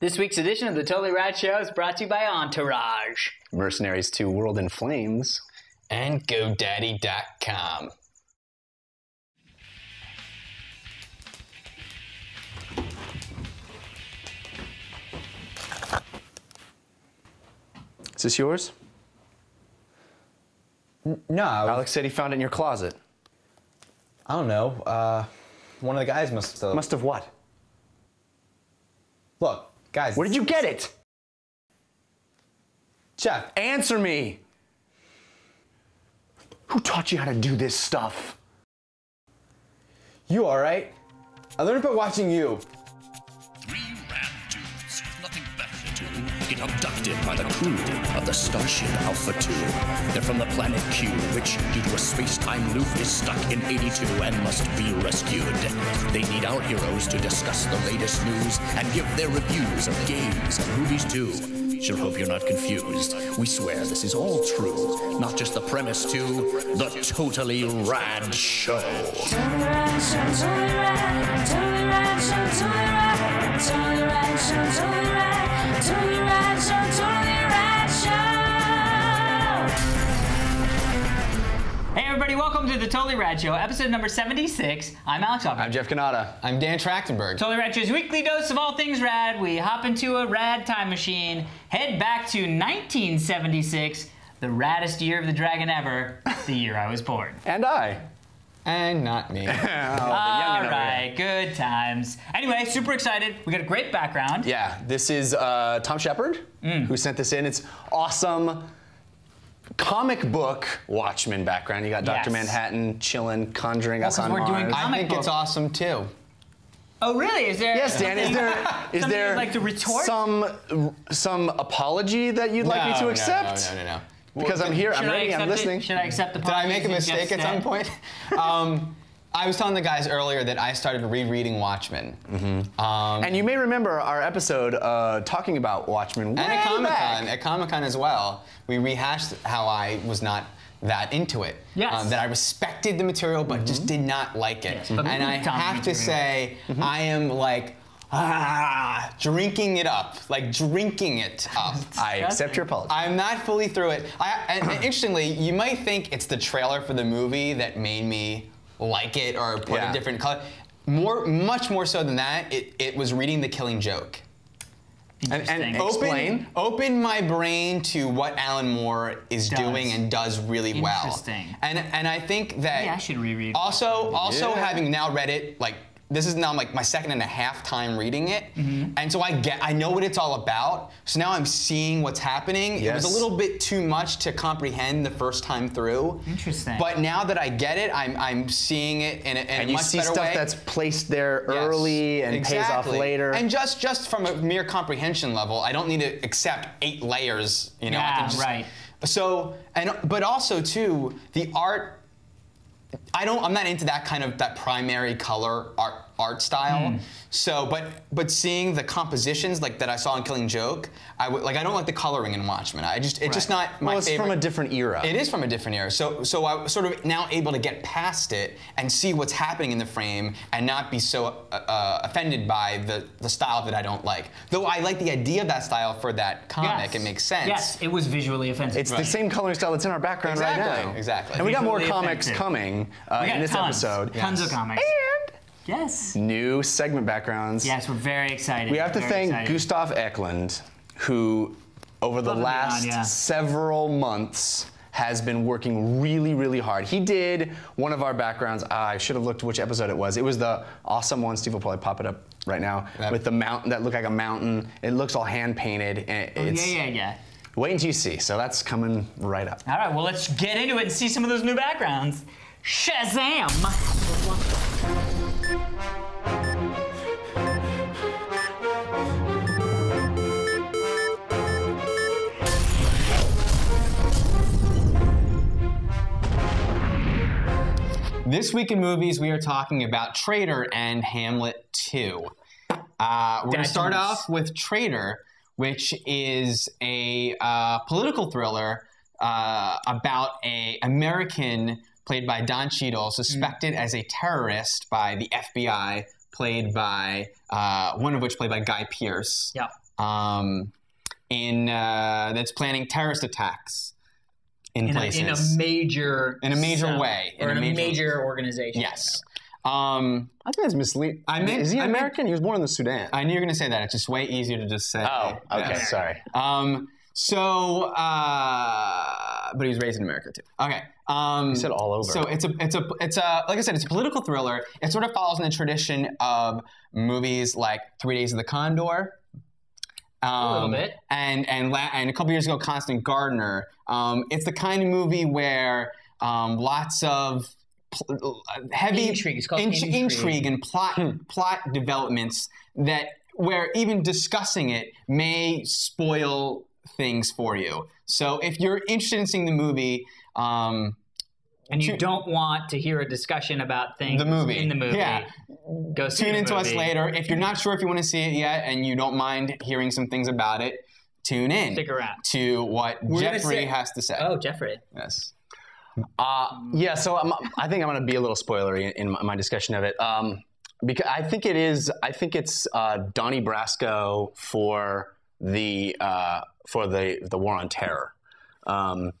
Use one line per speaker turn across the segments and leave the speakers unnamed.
This week's edition of the Totally Rad Show is brought to you by Entourage.
Mercenaries 2 World in Flames.
And GoDaddy.com.
Is this yours?
No,
Alex said he found it in your closet.
I don't know. Uh, one of the guys must have.
Must have what?
Look, guys.
Where did you get it?
Jeff?
Answer me! Who taught you how to do this stuff?
You alright? I learned by watching you.
Abducted by the crew of the Starship Alpha 2. They're from the planet Q, which, due to a space-time loop, is stuck in 82 and must be rescued. They need our heroes to discuss the latest news and give their reviews of games and movies too. Sure hope you're not confused. We swear this is all true, not just the premise too. The Totally Rad Show.
Totally rad show, totally rad, totally rad show, totally rad, totally rad show, totally rad, totally rad show, totally rad show.
Hey everybody, welcome to the Totally Rad Show, episode number 76. I'm Alex Hopper.
I'm Jeff Cannata.
I'm Dan Trachtenberg.
Totally Rad Show's weekly dose of all things rad. We hop into a rad time machine, head back to 1976, the raddest year of the dragon ever, the year I was born.
And I.
And not me.
Oh, the
good. Anyway, super excited. We got a great background.
Yeah, this is uh, Tom Shepard
Mm.
who sent this in. It's awesome comic book Watchmen background. You got Dr.
Yes.
Manhattan chilling, conjuring us
'cause
on
we're doing
Mars.
I think
book.
it's awesome too.
Oh, really? Is there?
Yes, Dan. Is there is there
like to retort?
some some apology that you'd like me to accept?
No, no, no, no.
Because I'm here, I'm ready, I'm
accept it?
listening.
Should I accept the
Did I make a mistake at some point? um, I was telling the guys earlier that I started rereading Watchmen.
Mm-hmm.
Um,
And you may remember our episode uh, talking about Watchmen way
and at Comic
back.
Con, at Comic Con as well, we rehashed how I was not that into it.
Yes.
Um, that I respected the material but just did not like it.
Yes, but
and I have to
material.
say, I am like, ah, drinking it up, like drinking it up.
I accept your apology.
I'm not fully through it. I, and, and interestingly, you might think it's the trailer for the movie that made me like it or put
Yeah.
a different color. More, much more so than that, it, it was reading The Killing Joke.
and, and explain.
Open, open my brain to what Alan Moore is
Does.
doing and does really well.
Interesting.
And and I think that
Maybe I should reread
Also, also
Yeah.
having now read it, like this is now like my second and a half time reading it,
Mm-hmm.
and so I get I know what it's all about. So now I'm seeing what's happening. It was a little bit too much to comprehend the first time through.
Interesting.
But now that I get it, I'm I'm seeing it in a, in
And
a
you
much
see
better
stuff
way.
that's placed there
Yes,
early and pays off later.
And just just from a mere comprehension level, I don't need to accept eight layers. You know, I
Yeah,
can just,
right.
So and but also too the art. I don't. I'm not into that kind of that primary color art art style.
Hmm.
So, but but seeing the compositions like that I saw in Killing Joke, I would like. I don't like the coloring in Watchmen. I just it's just not my
well, it's
favorite.
from a different era.
It is from a different era. So so I'm sort of now able to get past it and see what's happening in the frame and not be so uh, uh, offended by the, the style that I don't like. Though I like the idea of that style for that comic,
Yes.
it makes sense.
Yes, it was visually offensive.
It's the same coloring style that's in our background right now.
exactly.
And we got more
Visually
comics
offensive.
coming uh, in this
tons,
episode.
Tons
Yes.
of comics.
And
Yes.
new segment backgrounds.
Yes, we're very excited.
We have to
very
thank
excited.
Gustav Eklund, who over the
Above and beyond,
last
yeah.
several months has been working really, really hard. He did one of our backgrounds. Ah, I should have looked which episode it was. It was the awesome one. Steve will probably pop it up right now
Yep.
with the mountain that looked like a mountain. It looks all hand painted. And
Oh,
it's,
yeah, yeah, yeah.
Wait until you see. So that's coming right up.
All right, well, let's get into it and see some of those new backgrounds. Shazam!
This week in movies, we are talking about Traitor and Hamlet 2. Uh, we're going to start off with Traitor, which is a uh, political thriller uh, about a American played by Don Cheadle, suspected as a terrorist by the FBI, played by uh, one of which played by Guy Pearce.
Yeah.
Um, in uh, that's planning terrorist attacks in,
In a,
places.
in a major
In a major
cell,
way, in
or
a
in a
major-
major, organization.
yes. Um,
I think that's misleading.
I meant-
Is he
I meant-
American? he was born in the Sudan.
I knew you were going to say that. It's just way easier to just say.
oh, okay.
Yes.
Sorry.
Um, so, uh, but he was raised in America too. Okay. Um,
You said all over.
So it's a, it's a, it's a, like I said, it's a political thriller. It sort of follows in the tradition of movies like Three Days of the Condor. Um,
little bit.
And and la- and a couple years ago, Constant Gardener. Um, it's the kind of movie where um, lots of pl- uh, heavy
Intrigue. It's
int-
intrigue.
intrigue and plot plot developments that where even discussing it may spoil things for you. So if you're interested in seeing the movie, um,
And you don't want to hear a discussion about things
The movie.
in the movie.
Yeah.
Go see
tune
the
into us later. If you're not sure if you want to see it yet and you don't mind hearing some things about it, tune in
Stick around.
to what
gonna
Jeffrey
say-
has to say.
Oh, Jeffrey.
Yes.
Uh, yeah, so I'm, I think I'm going to be a little spoilery in, in my, my discussion of it. Um, because I think it is. I think it's uh, Donnie Brasco for the uh, for the the War on Terror. Um,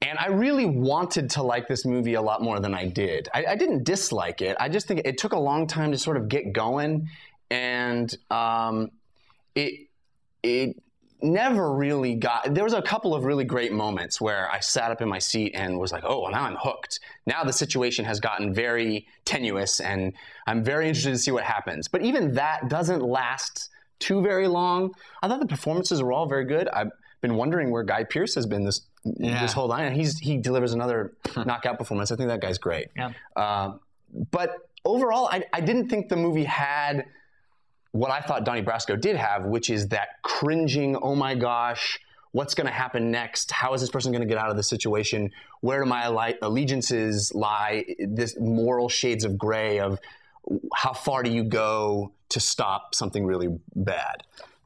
and I really wanted to like this movie a lot more than I did. I, I didn't dislike it. I just think it took a long time to sort of get going, and um, it it never really got. There was a couple of really great moments where I sat up in my seat and was like, "Oh, well, now I'm hooked." Now the situation has gotten very tenuous, and I'm very interested to see what happens. But even that doesn't last too very long. I thought the performances were all very good. I've been wondering where Guy Pearce has been this
Yeah.
this whole line. he's he delivers another knockout performance. I think that guy's great.
Yeah.
Uh, but overall, I, I didn't think the movie had what I thought Donnie Brasco did have, which is that cringing, oh my gosh, what's going to happen next? How is this person going to get out of this situation? Where do my allegiances lie? This moral shades of gray of how far do you go to stop something really bad?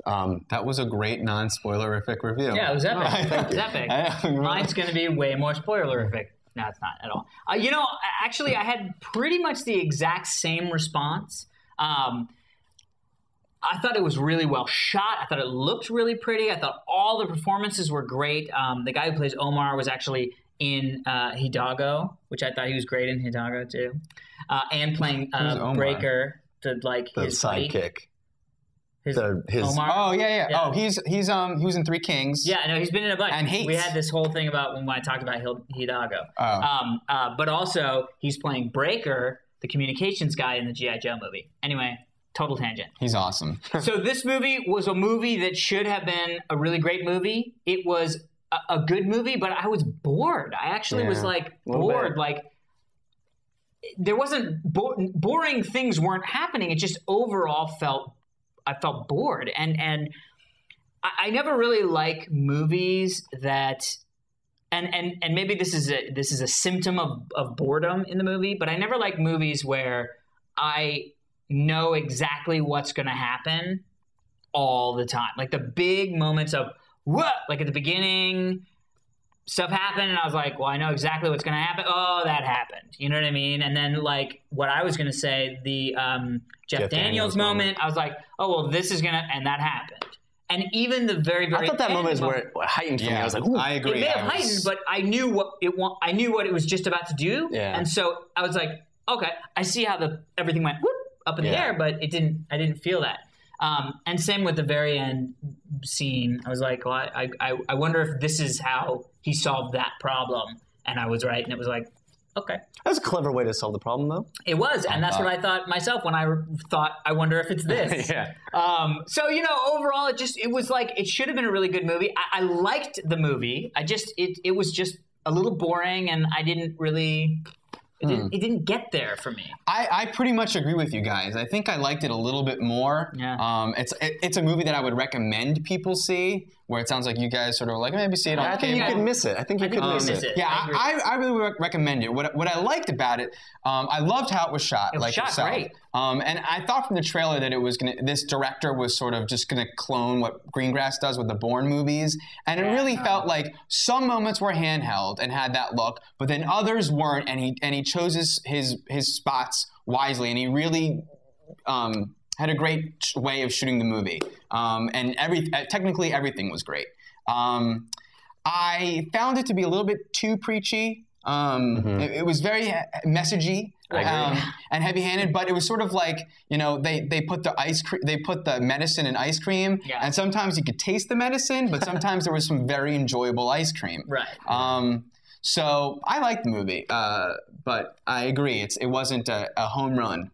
Um,
That was a great non-spoilerific review.
Yeah, it was epic.
Thank
it was epic.
I-
Mine's going to be way more spoilerific. No, it's not at all. Uh, you know, actually, I had pretty much the exact same response. Um, I thought it was really well shot. I thought it looked really pretty. I thought all the performances were great. Um, the guy who plays Omar was actually in uh, Hidalgo, which I thought he was great in Hidalgo too, uh, and playing uh, Breaker, the like
the
his buddy.
sidekick.
His,
The- his-
Omar.
Oh yeah, yeah,
Yeah.
Oh, he's he's um he was in Three Kings.
Yeah, no, he's been in a bunch.
And Hates.
We had this whole thing about when I talked about Hil- Hidalgo.
Oh.
Um, uh, but also, he's playing Breaker, the communications guy in the G.I. Joe movie. Anyway, total tangent.
He's awesome.
so, this movie was a movie that should have been a really great movie. It was a, a good movie, but I was bored. I actually was like bored.
bit.
Like, there wasn't bo- boring things weren't happening. It just overall felt I felt bored, and and I, I never really like movies that. And, and, and maybe this is a this is a symptom of, of boredom in the movie, but I never like movies where I know exactly what's going to happen all the time. Like the big moments of what, like at the beginning, stuff happened, and I was like, well, I know exactly what's going to happen. Oh, that happened. You know what I mean? And then like what I was going to say, the um, Jeff,
Jeff
Daniels,
Daniels
moment, I was like, oh well, this is gonna, and that happened. And even the very very
I thought that
end
moment is where it heightened for me. I was like, Ooh.
I agree.
it may have
was-
heightened, but I knew what it wa- I knew what it was just about to do.
Yeah.
And so I was like, okay, I see how the everything went whoop, up in the air, but it didn't. I didn't feel that. Um, and same with the very end scene. I was like, well, I, I, I wonder if this is how he solved that problem. And I was right, and it was like, okay,
that was a clever way to solve the problem, though.
it was, and that's what I thought myself when I re- thought, I wonder if it's this.
yeah.
Um, so you know, overall, it just it was like it should have been a really good movie. I, I liked the movie. I just it it was just a little boring, and I didn't really. It
Hmm.
didn't, it didn't get there for me.
I, I pretty much agree with you guys. I think I liked it a little bit more.
Yeah.
Um, it's it, it's a movie that I would recommend people see, where it sounds like you guys sort of like maybe see it on
I think
cable.
you could miss it. I think you
I
could
you
miss
miss
it.
it.
Yeah,
I.
I, I, I really re- recommend it. What, what I liked about it, um, I loved how it was shot,
was
like
shot
yourself.
great.
Um, and I thought from the trailer that it was gonna. This director was sort of just gonna clone what Greengrass does with the Bourne movies, and it really felt like some moments were handheld and had that look, but then others weren't. And he and he chose his his, his spots wisely, and he really um, had a great sh- way of shooting the movie. Um, and every uh, technically everything was great. Um, I found it to be a little bit too preachy. Um, it, it was very uh, messagey um, and heavy-handed, but it was sort of like you know they they put the ice cream, they put the medicine in ice cream,
Yeah.
and sometimes you could taste the medicine, but sometimes there was some very enjoyable ice cream.
Right.
Um, so I liked the movie, uh, but I agree, it's it wasn't a, a home run.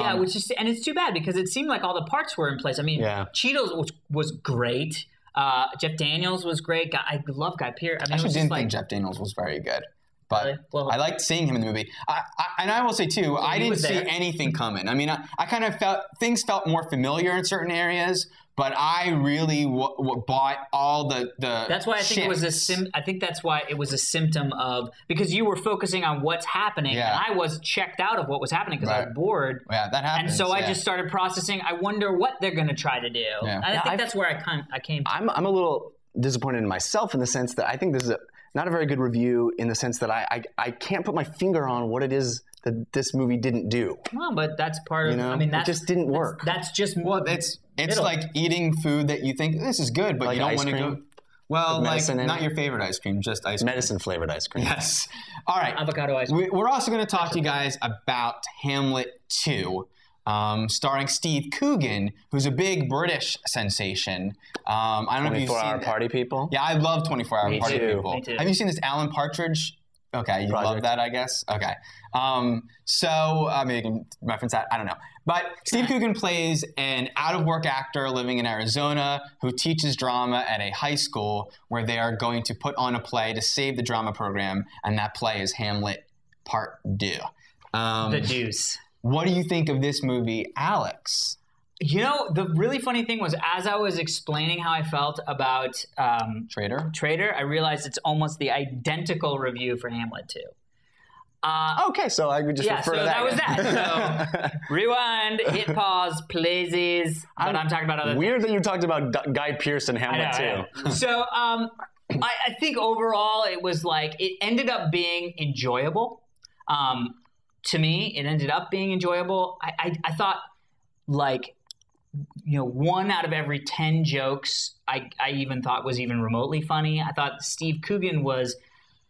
Yeah,
Um,
which is and it's too bad because it seemed like all the parts were in place. I mean,
Yeah.
Cheadle's was, was great. Uh, Jeff Daniels was great. I love Guy Pearce. I mean,
I actually didn't
like
think Jeff Daniels was very good, but
Really? Well-
I liked seeing him in the movie. I, I, and I will say too, I didn't see
there.
anything coming. I mean, I, I kind of felt things felt more familiar in certain areas, but I really w- w- bought all the the.
That's why I think it was a
shifts.
sim. I think that's why it was a symptom of because you were focusing on what's happening,
Yeah.
and I was checked out of what was happening because I was bored.
Yeah, that happens.
And
happens.
so I just started processing. I wonder what they're going to try to do.
Yeah.
I
Yeah,
think
I've-
that's where I kind I came.
I'm, I'm a little disappointed in myself in the sense that I think this is a, not a very good review in the sense that I, I, I can't put my finger on what it is that this movie didn't do.
well, but that's part of.
You know,
I mean,
it
that's
just didn't work.
That's, just
Well, it's it's
Middle.
like eating food that you think this is good, but
Like
you don't want to go. Well, like not your favorite ice cream, just ice cream.
Medicine flavored ice cream.
Yes. All right.
avocado ice cream.
We- We're also going to talk to you guys about Hamlet 2, um, starring Steve Coogan, who's a big British sensation. Um, I don't know if you've seen 24
Hour
that.
party people.
Yeah, I love 24 Hour
Me
Party
too.
People.
Me too.
Have you seen this Alan Partridge? Okay, you love
Project.
that, I guess. Okay. Um, so, I mean, you can reference that. I don't know. But Steve Coogan plays an out of work actor living in Arizona who teaches drama at a high school where they are going to put on a play to save the drama program, and that play is Hamlet Part 2. Um,
the Deuce.
What do you think of this movie, Alex?
You know, the really funny thing was as I was explaining how I felt about um,
Traitor?
Traitor, I realized it's almost the identical review for Hamlet 2. Uh,
Okay, so I would just
yeah,
refer
so
to
that, was
then.
that. So rewind, hit pause, places. But I'm, talking about other
Weird that you talked about Gu- Guy Pearce and Hamlet
know,
too.
so um, I, I think overall it was like it ended up being enjoyable. Um, to me, it ended up being enjoyable. I, I, I thought like you know one out of every 10 jokes I, I even thought was even remotely funny i thought steve coogan was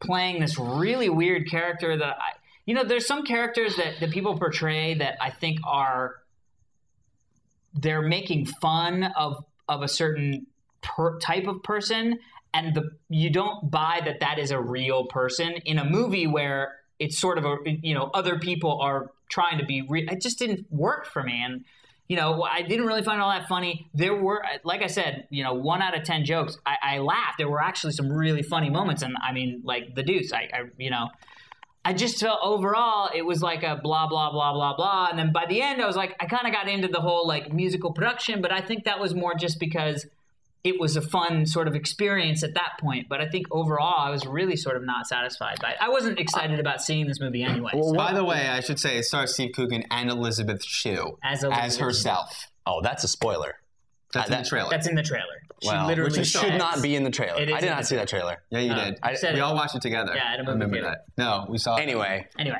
playing this really weird character that i you know there's some characters that, that people portray that i think are they're making fun of of a certain per, type of person and the you don't buy that that is a real person in a movie where it's sort of a you know other people are trying to be re- it just didn't work for me. And you know i didn't really find all that funny. There were like i said you know one out of ten jokes. I, I laughed. There were actually some really funny moments. And i mean like the deuce. I, I you know I just felt overall it was like a blah blah blah blah blah, and then by the end I was like I kind of got into the whole like musical production, but I think that was more just because it was a fun sort of experience at that point. But I think overall I was really sort of not satisfied by it. I wasn't excited about seeing this movie anyway.
Well, By the way, I should say it stars Steve Coogan and Elizabeth Shue
As
as,
Elizabeth Shue.
herself.
Oh, that's a spoiler.
That's
Uh,
in the trailer.
That's in the trailer. She
Wow,
literally
which should
says-
not be in the trailer. I did not see that trailer.
yeah, you
Uh,
did.
I said
we
it.
all watched it together.
Yeah, I a
I
movie
remember
theater.
that. No, we saw it.
Anyway,
Anyway,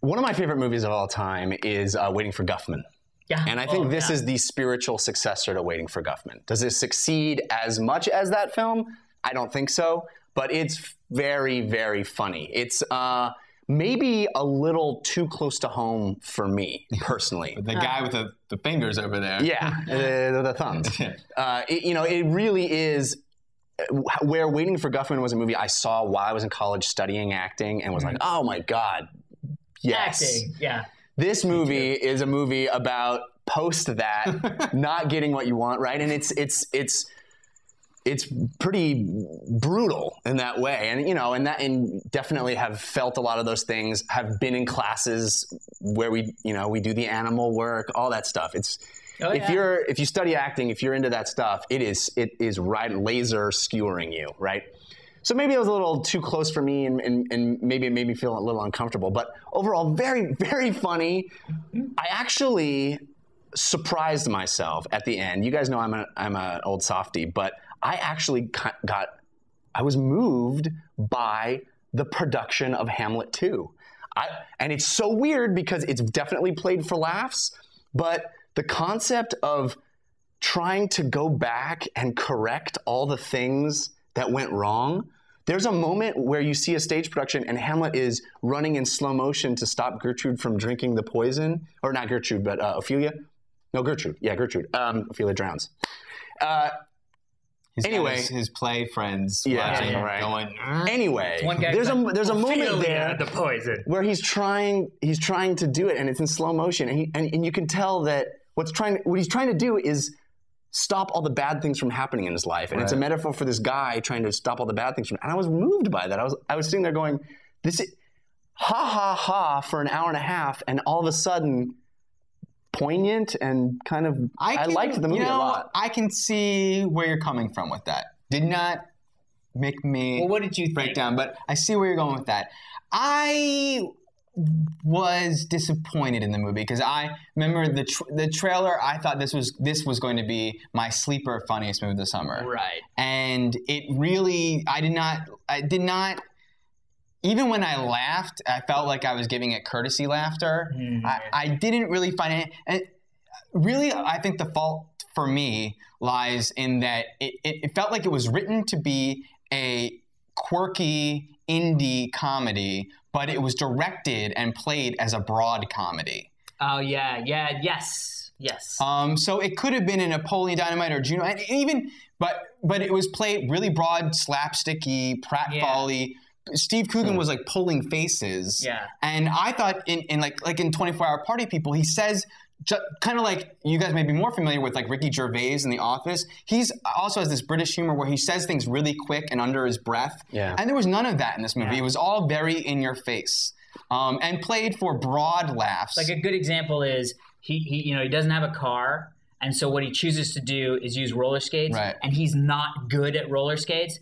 one of my favorite movies of all time is uh, Waiting for Guffman.
Yeah.
And I think
Oh,
this
yeah.
is the spiritual successor to Waiting for Guffman. Does it succeed as much as that film? I don't think so, but it's very, very funny. It's uh, maybe a little too close to home for me personally.
The guy with the, the fingers over there.
Yeah, uh, the thumbs. Uh, it, you know, it really is. uh, Where Waiting for Guffman was a movie I saw while I was in college studying acting and was like, oh my God, yes.
acting. Yeah.
This movie is a movie about post that not getting what you want, right? And it's it's it's it's pretty brutal in that way. And you know, and that and definitely have felt a lot of those things, have been in classes where we, you know, we do the animal work, all that stuff. It's
Oh,
if
yeah.
you're if you study acting, if you're into that stuff, it is it is right laser skewering you, right? So maybe it was a little too close for me, and, and, and maybe it made me feel a little uncomfortable. But overall, very very funny. I actually surprised myself at the end. You guys know I'm a I'm an old softie, but I actually got- got I was moved by the production of Hamlet 2. I, and it's so weird because it's definitely played for laughs, but the concept of trying to go back and correct all the things that went wrong. There's a moment where you see a stage production and Hamlet is running in slow motion to stop Gertrude from drinking the poison, or not Gertrude, but uh, Ophelia. No, Gertrude. Yeah, Gertrude. Um, Ophelia drowns. Uh,
He's
Anyway.
his, his play friends
Yeah,
watching,
yeah, right.
going.
anyway,
One guy
there's a there's a moment there
the poison.
where he's trying he's trying to do it and it's in slow motion and, he, and, and you can tell that what's trying what he's trying to do is stop all the bad things from happening in his life and it's a metaphor for this guy trying to stop all the bad things from and I was moved by that I was I was sitting there going this is, ha ha ha for an hour and a half and all of a sudden poignant and kind of I,
can-
liked the movie
you know,
a lot
I can see where you're coming from with that. Did not make me
Well, what did you
break
think?
down, but I see where you're going with that. I was disappointed in the movie because I remember the tr- the trailer. I thought this was this was going to be my sleeper funniest movie of the summer,
Right.
and it really I did not I did not even when I laughed I felt like I was giving it courtesy laughter
Mm-hmm.
I, I didn't really find it and really I think the fault for me lies in that it, it, it felt like it was written to be a quirky indie comedy but it was directed and played as a broad comedy
Oh yeah, yeah, yes, yes.
um, so it could have been a Napoleon Dynamite or Juno, and even but but it was played really broad, slapsticky, Pratt
Yeah.
Steve Coogan was like pulling faces.
Yeah.
And I thought in, in like like in 24 Hour Party People, he says ju- kind of like you guys may be more familiar with like Ricky Gervais in The Office. He's also has this British humor where he says things really quick and under his breath.
Yeah.
And there was none of that in this movie.
Yeah.
It was all very in your face. Um, and played for broad laughs.
like a good example is he, he you know he doesn't have a car and so what he chooses to do is use roller skates
Right.
and he's not good at roller skates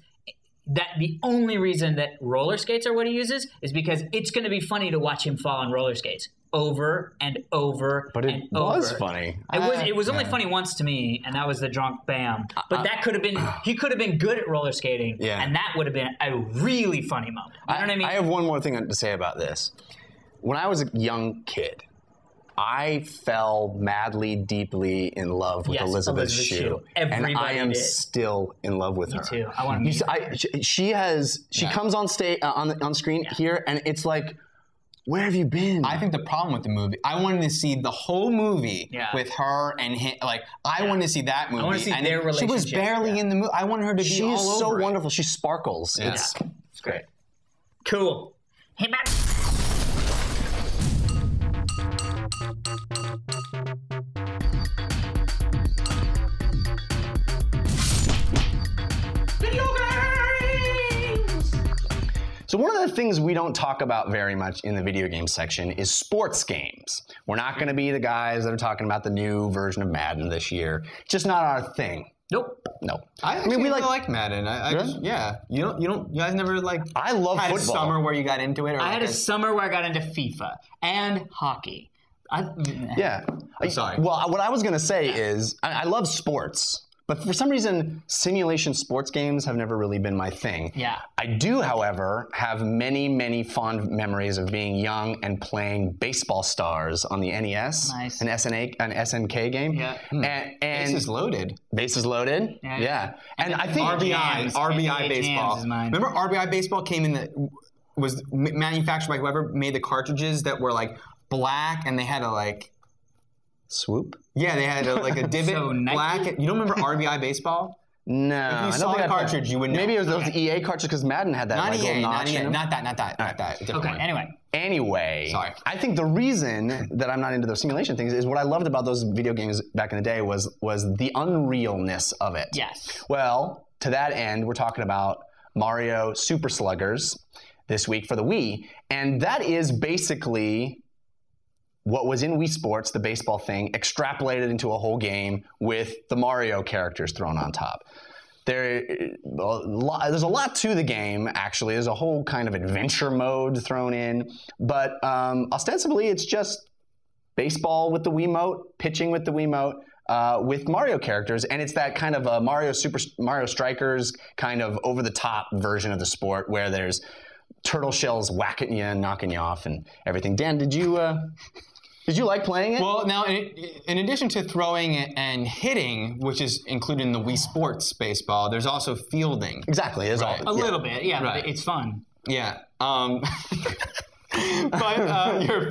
that the only reason that roller skates are what he uses is because it's going to be funny to watch him fall on roller skates over and over
but it
and
was
over.
funny
It was
Uh,
it was only
yeah.
funny once to me, and that was the drunk bam. But that could have been he could have been good at roller skating,
Yeah.
and that would have been a really funny moment. You know what I mean?
I have one more thing to say about this. When I was a young kid, I fell madly, deeply in love with
Yes,
Elizabeth,
Elizabeth
Shue,
Shue.
and I am
did.
still in love with her.
too. I wanna
You
meet
I, she, she has. She comes on stage uh, on the, on screen here, and it's like, where have you been?
I think the problem with the movie, I wanted to see the whole movie
Yeah.
with her and him. Like, I wanted to see that movie.
wanna see
and
their relationship.
She was barely
yeah.
in the movie. I wanted her to be
she
all
is so
it.
wonderful. She sparkles.
Yeah.
It's, it's great.
cool. Hey, Matt.
So one of the things we don't talk about very much in the video game section is sports games. We're not going to be the guys that are talking about the new version of Madden this year. Just not our thing.
Nope.
No.
I,
I mean, we like.
like Madden. I, I
Really?
just, yeah. You don't, you don't, you guys never like
I love
had
football.
a summer where you got into it. Or
I
like
had a summer where I got into FIFA and hockey. I,
Yeah.
I'm sorry.
Well, what I was going to say is I, I love sports, but for some reason, simulation sports games have never really been my thing.
Yeah.
I do, however, have many, many fond memories of being young and playing Baseball Stars on the NES,
Nice.
an SNA, an SNK game.
Yeah. Hmm.
And, and
This is loaded.
bases loaded.
Yeah.
Yeah. And, I think
RBI,
Jams,
RBI baseball.
Is.
Remember RBI baseball came in the was manufactured by whoever made the cartridges that were like black and they had a like
swoop.
yeah they had a, like a divot
So
black. You don't remember RBI baseball?
No, if
you
I don't
saw
think
the cartridge, you would know.
Maybe it was those EA cartridges because Madden had that
Not
like,
EA,
little
not EA, not that, not that, not that.
okay.
one.
Anyway,
Anyway,
Sorry.
I think the reason that I'm not into those simulation things is what I loved about those video games back in the day was was the unrealness of it.
yes.
Well, to that end, we're talking about Mario Super Sluggers this week for the Wii, and that is basically what was in Wii Sports, the baseball thing, extrapolated into a whole game with the Mario characters thrown on top. There, a lot, there's a lot to the game. Actually, there's a whole kind of adventure mode thrown in, but um, ostensibly it's just baseball with the Wiimote, pitching with the Wiimote. Uh, with Mario characters, and it's that kind of Mario Super Mario Strikers kind of over the top version of the sport where there's turtle shells whacking you and knocking you off and everything. Dan, did you uh, did you like playing it?
Well, now in, in addition to throwing and hitting, which is included in the Wii Sports baseball, there's also fielding.
exactly. It's
Right.
all
A little bit, yeah,
Right.
but it's fun.
Yeah. Um, but uh, you're,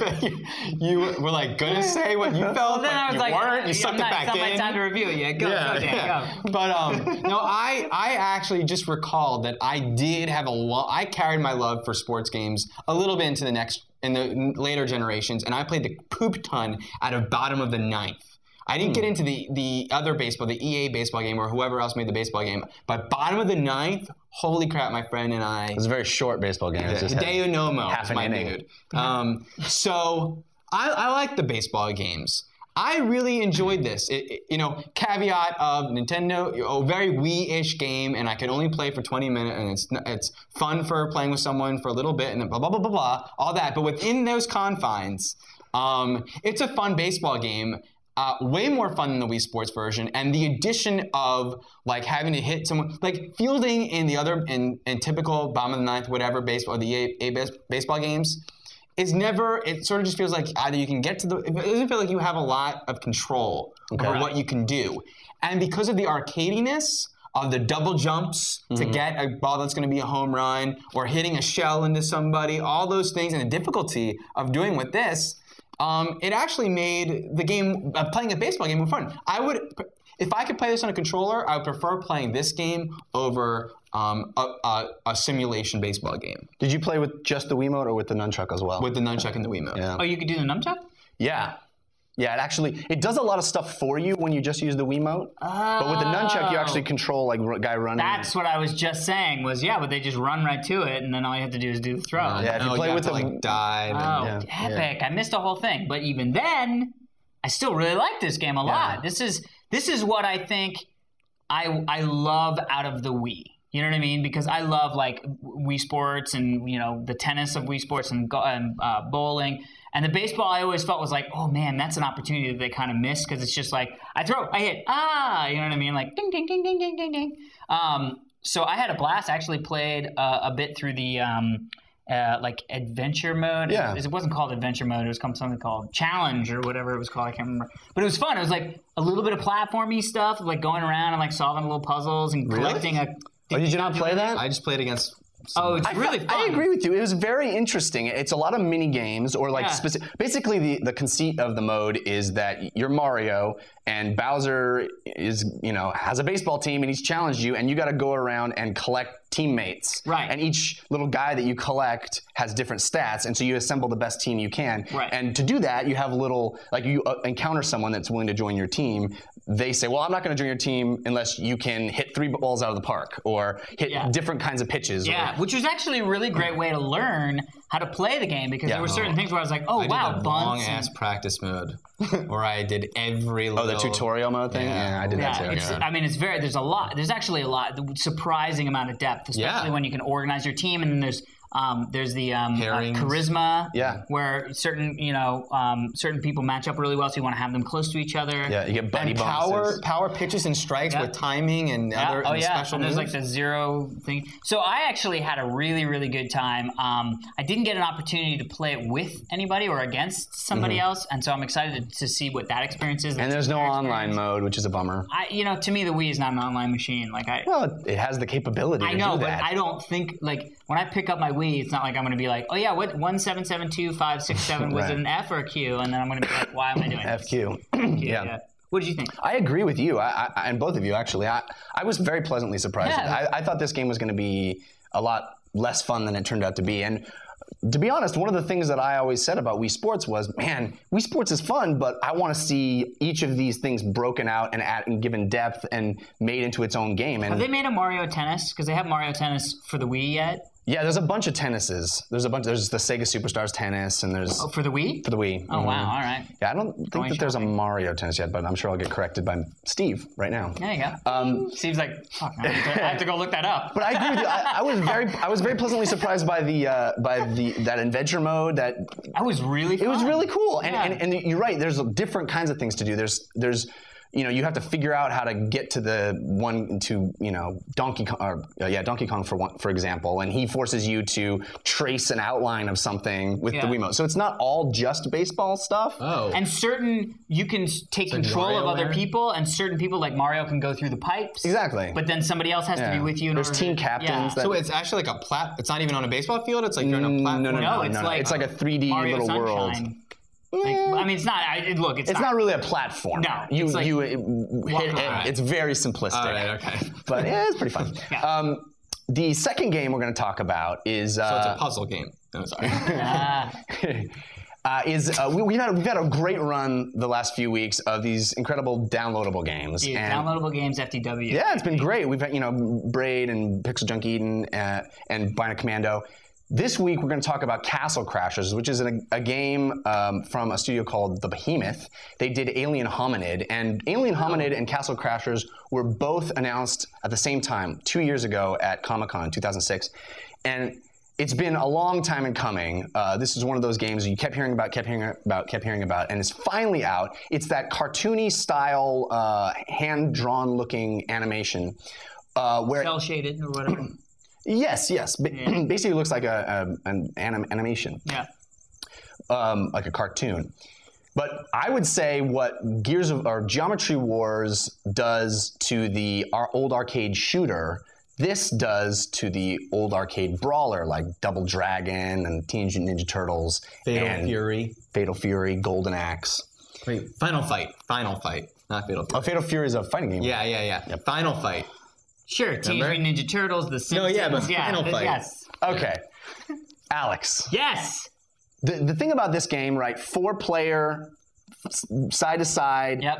you were like gonna say what you felt, well,
Then
but
I was
you
like,
weren't. You
I'm
sucked
not,
it back
it's not
in.
my time to review it yet. Go, go, Dan, go.
But um, no, I I actually just recalled that I did have a lot. I carried my love for sports games a little bit into the next in the later generations, and I played the poop ton at a bottom of the ninth. I didn't
Hmm.
get into the the other baseball, the EA baseball game, or whoever else made the baseball game. But bottom of the ninth, holy crap, my friend and I
It was a very short baseball game. It was just had-
Hideo Nomo
half an
my
inning.
dude. Um, so I, I like the baseball games. I really enjoyed this. It, it- you know, caveat of Nintendo, a very Wii-ish game, and I can only play for 20 minutes, and it's it's fun for playing with someone for a little bit, and blah blah blah blah blah, all that. But within those confines, um, it's a fun baseball game. Uh, way more fun than the Wii Sports version, and the addition of like having to hit someone, like fielding in the other in, in typical bottom of the ninth, whatever baseball, the A, A baseball games, is never. It sort of just feels like either you can get to the. It doesn't feel like you have a lot of control over what you can do, and because of the arcadiness of the double jumps to get a ball that's going to be a home run or hitting a shell into somebody, all those things, and the difficulty of doing with this um, it actually made the game uh, playing a baseball game more fun. I would, if I could play this on a controller, I would prefer playing this game over um, a, a, a simulation baseball game
Did you play with just the Wiimote or with the nunchuck as well?
with the nunchuck and the Wiimote.
yeah.
Oh, you could do the nunchuck?
yeah. Yeah, it actually it does a lot of stuff for you when you just use the Wiimote. but with the nunchuck, you actually control like r- guy running.
That's what I was just saying. Was yeah, but they just run right to it, and then all you have to do is do the throw.
Yeah, if you
No,
play
have
with
to,
the-
like dive.
Oh,
and,
Yeah,
epic! I missed the whole thing, but even then, I still really like this game a lot. This is this is what I think I I love out of the Wii. You know what I mean? Because I love like Wii Sports and you know the tennis of Wii Sports and, and uh, bowling and the baseball. I always felt was like, oh man, that's an opportunity that they kind of missed because it's just like I throw, I hit, ah, you know what I mean? Like ding ding ding ding ding ding ding. Um, so I had a blast. I actually played uh, a bit through the um, uh, like adventure mode.
Yeah.
It, it wasn't called adventure mode. It was called something called challenge or whatever it was called. I can't remember. But it was fun. It was like a little bit of platformy stuff, like going around and like solving little puzzles and collecting a.
Oh, did you not play that?
I just played against.
Oh, it's
I
really
fe-
fun.
I agree with you. It was very interesting. It's a lot of mini games or like
Yeah.
specific. Basically, the the conceit of the mode is that you're Mario and Bowser is you know has a baseball team and he's challenged you and you got to go around and collect teammates.
Right.
And each little guy that you collect has different stats, and so you assemble the best team you can.
Right.
And to do that, you have a little like you uh, encounter someone that's willing to join your team. They say, "Well, I'm not going to join your team unless you can hit three balls out of the park or hit
Yeah.
different kinds of pitches." or-
Yeah, which was actually a really great way to learn how to play the game because
Yeah.
there were certain things where I was like, oh
I did
wow,
a
bunts.
long
and-
ass practice mode where I did every.
Oh, the tutorial mode thing.
Yeah.
Yeah, I did that too.
it's,
yeah.
I mean, it's very. There's a lot. There's actually a lot. Surprising amount of depth, especially
Yeah.
when you can organize your team. And then there's um, there's the um, uh, charisma.
Yeah.
Where certain you know um, certain people match up really well, so you want to have them close to each other.
Yeah, you get buddy
And
bonuses.
power, power pitches and strikes
Yeah.
with timing and
Yeah.
other
oh
and
yeah,
special
and there's like the zero thing. So I actually had a really really good time. Um, I didn't get an opportunity to play it with anybody or against somebody else, and so I'm excited to see what that experience is.
Mm-hmm. and there's no online mode, which is a bummer.
I, you know, to me, the Wii is not an online machine. Like I,
Well, it has the capability
I
to
know,
do
but. I don't think like when I pick up my Wii, it's not like I'm going to be like, oh yeah, what one seven seven two five six seven was
Right.
it an F or a Q, and then I'm going to be like, why am I doing this?
FQ.
Yeah.
yeah.
What did you think?
I agree with you, I, I, and both of you actually. I, I was very pleasantly surprised.
Yeah.
I, I thought this game was going to be a lot less fun than it turned out to be. And to be honest, one of the things that I always said about Wii Sports was, man, Wii Sports is fun, but I want to see each of these things broken out and, at, and given depth and made into its own game. And
Have they made a Mario Tennis? Because they have Mario Tennis for the Wii yet.
Yeah, there's a bunch of tennises. There's a bunch. There's the Sega Superstars tennis, and there's
Oh, for the Wii?
for the Wii.
Oh,
Mhm.
wow. All right.
Yeah, I don't think
Going
that there's a. Mario tennis yet, but I'm sure I'll get corrected by Steve right now.
There you go. Um, Seems like fuck, I have, to, I have to go look that up.
But I agree with you. I, I was very, I was very pleasantly surprised by the, uh, by the that adventure mode. That
I was really.
it was really cool. And,
Yeah.
and and you're right. There's different kinds of things to do. There's there's you know you have to figure out how to get to the one to you know Donkey Kong or uh, yeah Donkey Kong for one for example, and he forces you to trace an outline of something with
Yeah.
the Wiimote. So it's not all just baseball stuff.
Oh.
And certain you can s- take control of other
WarioWare?
people, and certain people like Mario can go through the pipes.
Exactly.
But then somebody else has to be with you. In
There's
order
team
to,
captains
Yeah.
that-
so it's actually like a plat. It's not even on a baseball field. It's like you're on a platform.
no, no,
no,
no,
it's
no, no.
like
It's like a 3D
Mario
little world.
Like, I mean, it's not. I, it- look, it's,
It's not really a platform.
No,
you
it's like-
you it, hit,
Alright.
it's very simplistic.
All right. Okay.
But yeah, it's pretty fun.
Yeah.
um, the second game we're going to talk about is
So it's
uh,
a puzzle game. No, sorry.
Uh, is uh, we, we've had we've had a great run the last few weeks of these incredible downloadable games.
dude,
and
downloadable games FTW.
yeah, it's been great. We've had you know Braid and Pixel Junk Eden uh, and Bionic Commando. This week we're going to talk about Castle Crashers, which is an, a game um, from a studio called The Behemoth. They did Alien Hominid, and Alien Hominid and Castle Crashers were both announced at the same time two years ago at Comic Con 2006, and it's been a long time in coming. Uh, this is one of those games you kept hearing about, kept hearing about, kept hearing about, and it's finally out. It's that cartoony style, uh, hand drawn looking animation. Uh, where
Cell shaded or whatever.
yes, yes, ba- basically looks like a, a an anim- animation,
yeah.
um, like a cartoon. But I would say what Gears of or Geometry Wars does to the our old arcade shooter, this does to the old arcade brawler like Double Dragon and Teenage Ninja Turtles
Fatal
and
Fury.
Fatal Fury, Golden Axe.
Wait, Final Fight. Final Fight. Not Fatal Fury.
Oh, Fatal Fury is a fighting game.
Yeah, yeah, yeah. Final Fight.
Sure. Teenage
Remember?
Mutant Ninja Turtles. The Simpsons.
No, yeah, but
yeah,
Final Fight.
Yes.
Okay. Alex,
Yes.
the, the thing about this game, right? Four player, side to side,
Yep.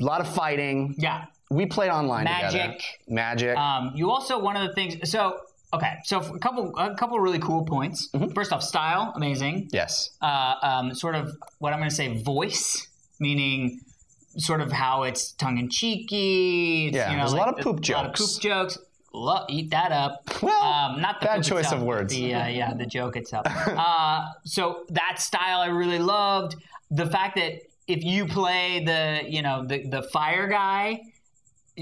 a lot of fighting.
Yeah.
We played online together.
Magic.
Magic.
Um, you also one of the things. So okay. So a couple a couple really cool points.
Mm-hmm.
First off, style amazing.
yes.
Uh, um, sort of what I'm going to say voice, meaning sort of how it's tongue in cheeky.
Yeah,
you know,
there's a lot of poop
A lot of
jokes.
poop jokes. Lo- eat that up.
Well,
um, not the
bad choice
itself,
of words.
The uh, yeah, the joke itself. uh, so that style I really loved. The fact that if you play the you know the the fire guy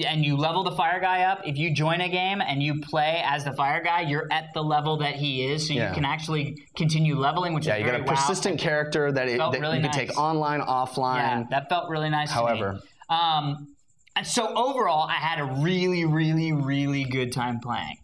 and you level the fire guy up, if you join a game and you play as the fire guy, you're at the level that he is, so
Yeah.
you can actually continue leveling, which
Yeah,
is
you got a
wow.
persistent character that, it, that
really
you can take online, offline.
Yeah, that felt really nice.
However.
um, and so overall, I had a really, really, really good time playing.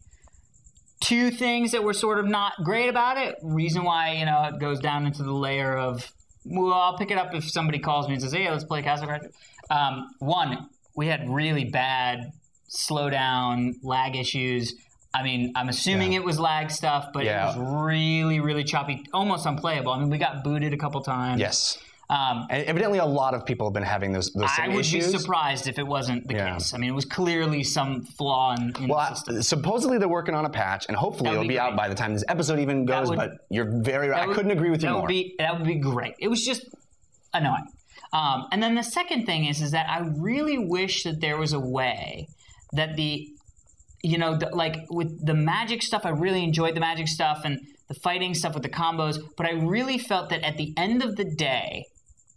Two things that were sort of not great about it. Reason why you know it goes down into the layer of well, I'll pick it up if somebody calls me and says, "Hey, let's play Castle Crashers." Um, one, we had really bad slowdown lag issues. I mean, I'm assuming it was lag stuff, but
Yeah.
it was really, really choppy, almost unplayable. I mean, we got booted a couple times.
yes.
Um,
And evidently, a lot of people have been having those, those
I would
issues.
be surprised if it wasn't the
Yeah.
case. I mean, it was clearly some flaw in, in
well,
the
I,
system.
supposedly they're working on a patch, and hopefully it'll
be
be, out by the time this episode even goes.
would-
but you're very right. I couldn't agree with you
that
more.
Would be, that would be great. It was just annoying. Um, and then the second thing is, is that I really wish that there was a way that the, you know, the, like with the magic stuff, I really enjoyed the magic stuff and the fighting stuff with the combos, but I really felt that at the end of the day,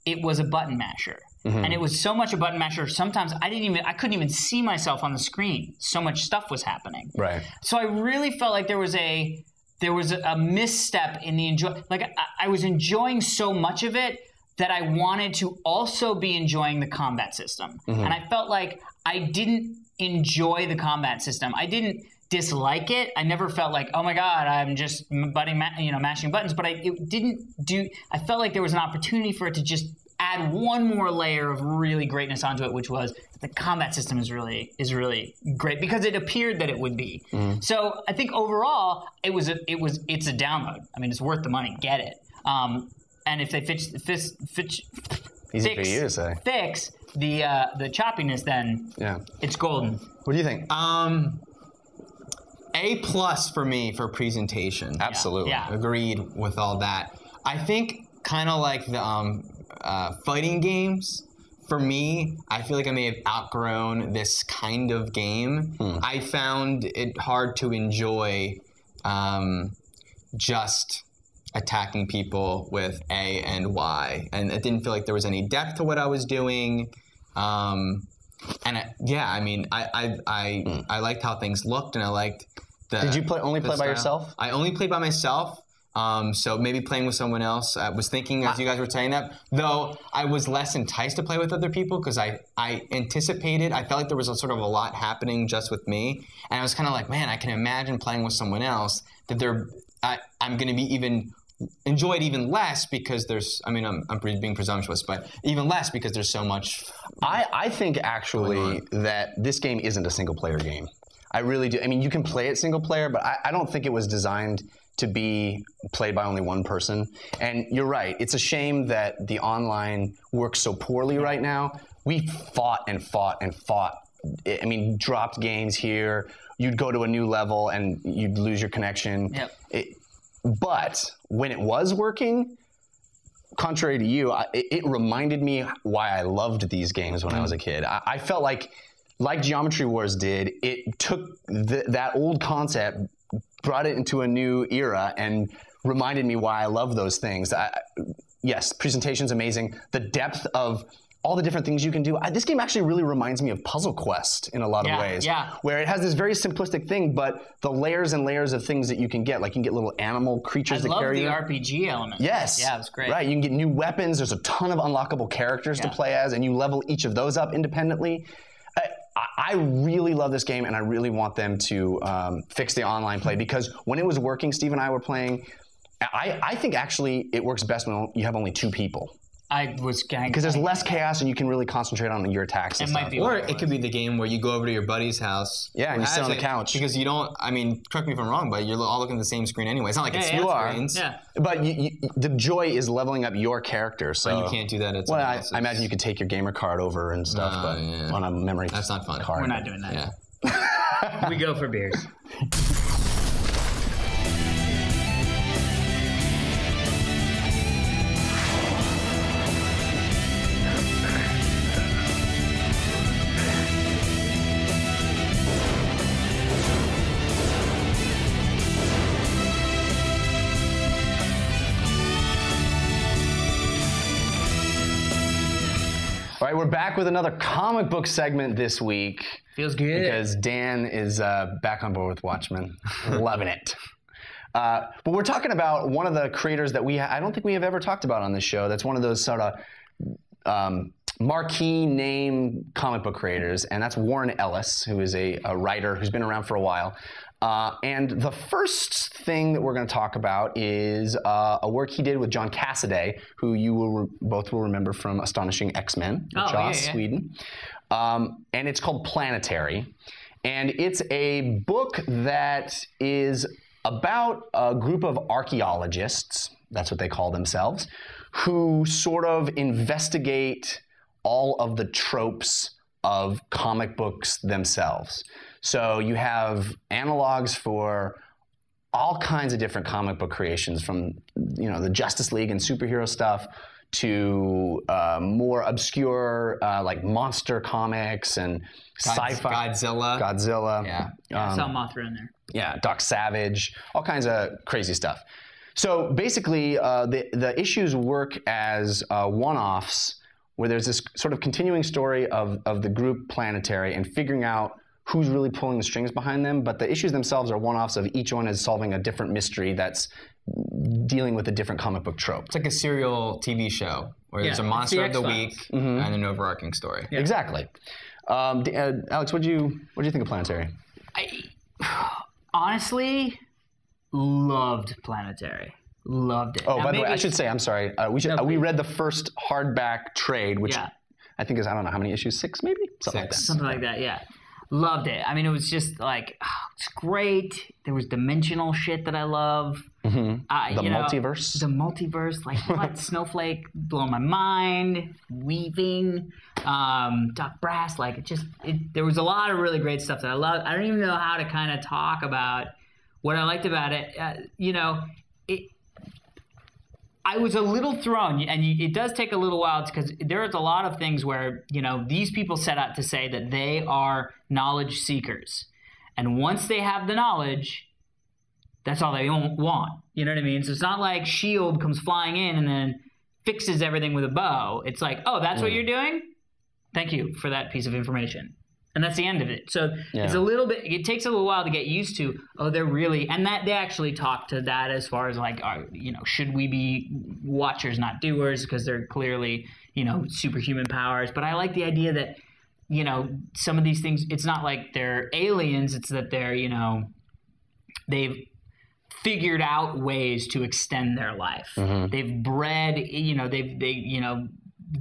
it was a button masher.
Mm-hmm.
And it was so much a button masher. Sometimes I didn't even, I couldn't even see myself on the screen. So much stuff was happening.
right.
So I really felt like there was a there was a, a misstep in the enjoy. Like I, I was enjoying so much of it that I wanted to also be enjoying the combat system, and I felt like I didn't enjoy the combat system. I didn't dislike it. I never felt like, oh my god, I'm just butting, ma- you know, mashing buttons. But I it didn't do. I felt like there was an opportunity for it to just add one more layer of really greatness onto it, which was the combat system is really is really great because it appeared that it would be. So I think overall it was a, it was it's a download. I mean, it's worth the money. Get it. Um, and if they fix, fix, fix,
Easy
fix,
for you to say.
fix the uh, the choppiness, then
Yeah.
it's golden.
What do you think?
Um, A plus for me for presentation.
Absolutely.
Yeah.
Agreed with all that. I think kind of like the um, uh, fighting games. For me, I feel like I may have outgrown this kind of game. I found it hard to enjoy um, just attacking people with A and Y, and it didn't feel like there was any depth to what I was doing. Um, and I, yeah, I mean, I I, I, I liked how things looked, and I liked the.
Did you play only play by yourself?
I only played by myself. Um, so maybe playing with someone else. I was thinking as you guys were saying that, though I was less enticed to play with other people because I, I anticipated, I felt like there was a sort of a lot happening just with me. And I was kind of like, man, I can imagine playing with someone else that they're, I, I'm going to be even enjoyed even less because there's, I mean, I'm, I'm being presumptuous, but even less because there's so much.
I, I think actually that this game isn't a single player game. I really do. I mean, you can play it single player, but I, I don't think it was designed to be played by only one person. And you're right. It's a shame that the online works so poorly right now. We fought and fought and fought. I I mean, dropped games here. You'd go to a new level and you'd lose your connection.
Yep.
It, but when it was working, contrary to you, I, it, reminded me why I loved these games when I was a kid. I, I felt like, like Geometry Wars did, it took th- that old concept, brought it into a new era, and reminded me why I love those things. I, yes, presentation's amazing. The depth of all the different things you can do. I, this game actually really reminds me of Puzzle Quest in a lot
Yeah,
of ways.
yeah.
Where it has this very simplistic thing, but the layers and layers of things that you can get, like you can get little animal
I
creatures that
love
carry
the
you.
Have the RPG element.
Yes.
Yeah, it was great.
Right. You can get new weapons. There's a ton of unlockable characters to play as, and you level each of those up independently. I, I really love this game, and I really want them to um, fix the online play because when it was working, Steve and I were playing. I, I think actually it works best when you have only two people
I was gang
because there's less chaos and you can really concentrate on your attacks. And
It might be
Or
it
it could be the game where you go over to your buddy's house.
Yeah, and you sit on the
it,
couch.
Because you don't, I mean, correct me if I'm wrong, but you're all looking at the same screen anyway. It's not like it's
yeah,
split
you are.
screens.
Yeah.
But you, you, the joy is leveling up your character. So
You can't do that at
Well, I. I imagine you could take your gamer card over and stuff,
Uh,
but
yeah.
on a memory
That's not fun.
card.
We're not doing that.
Yeah.
We go for beers.
back with another comic book segment this week
Feels good.
because Dan is uh, back on board with Watchmen, loving it. Uh, but we're talking about one of the creators that we I don't think we have ever talked about on this show. That's one of those sort of um, marquee name comic book creators, and that's Warren Ellis, who is a, a writer who's been around for a while. Uh, and the first thing that we're going to talk about is uh, a work he did with John Cassaday, who you will both will remember from Astonishing X-Men,
Oh,
Joss
yeah, yeah.
Whedon. Um, and it's called Planetary. And it's a book that is about a group of archaeologists, that's what they call themselves, who sort of investigate all of the tropes of comic books themselves. So you have analogs for all kinds of different comic book creations from you know the Justice League and superhero stuff to uh, more obscure uh, like monster comics and sci-fi
Godzilla.
Godzilla
Yeah.
um,
Saw Mothra in there.
yeah, Doc Savage, all kinds of crazy stuff. So basically, uh, the the issues work as uh, one-offs, where there's this sort of continuing story of of the group Planetary and figuring out who's really pulling the strings behind them. But the issues themselves are one-offs of each one is solving a different mystery that's dealing with a different comic book trope.
It's like a serial TV show where there's a monster
the
of the week
Mm-hmm.
and an overarching story.
Exactly. Um, uh, Alex, what do you what do you think of Planetary?
I honestly loved Planetary. Loved it.
Oh,
Now,
by the way, I should say I'm sorry. Uh, we should,
No,
uh, we read the first hardback trade, which
Yeah.
I think is I don't know how many issues, six maybe, something like that.
Six.
something like that. Yeah, loved it. I mean, it was just like oh, it's great. There was dimensional shit that I love. Uh,
The
you know,
multiverse?
the multiverse, like what? Snowflake, blow my mind. Weaving, um, Doc Brass, like it just. It, there was a lot of really great stuff that I love. I don't even know how to kind of talk about what I liked about it. Uh, you know. I was a little thrown, and it does take a little while because there's a lot of things where you know these people set out to say that they are knowledge seekers, and once they have the knowledge, that's all they want. You know what I mean? So it's not like Shield comes flying in and then fixes everything with a bow. It's like, oh, that's what mm. you're doing. Thank you for that piece of information. And that's the end of it. So it's a little bit. It takes a little while to get used to. Oh, they're really, and that they actually talk to that as far as like, are, you know, should we be watchers, not doers, because they're clearly, you know, superhuman powers. But I like the idea that, you know, some of these things. It's not like they're aliens. It's that they're, you know, they've figured out ways to extend their life. Mm-hmm. They've bred, you know, they've they, you know,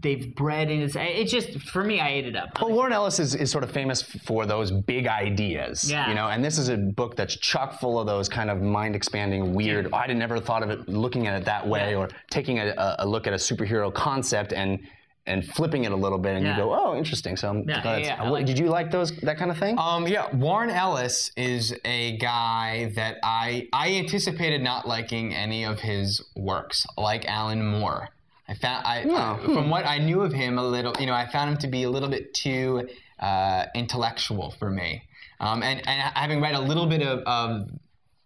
they've bred and It's, it's just for me, I ate it up.
Well, Warren Ellis is, is sort of famous for those big ideas,
Yeah.
you know, and this is a book that's chock full of those kind of mind-expanding, weird. "Oh, I'd never thought of it, looking at it that way,
Yeah.
or taking a, a- a look at a superhero concept and and flipping it a little bit, and
Yeah.
you go, oh, interesting. So, I'm
Yeah,
glad
yeah, yeah, I like-
did you like those that kind of thing?
Um, yeah, Warren Ellis is a guy that I I anticipated not liking any of his works, like Alan Moore. I found I,
Oh,
I- from what I knew of him a little, you know, I found him to be a little bit too uh, intellectual for me. Um, and and having read a little bit of, of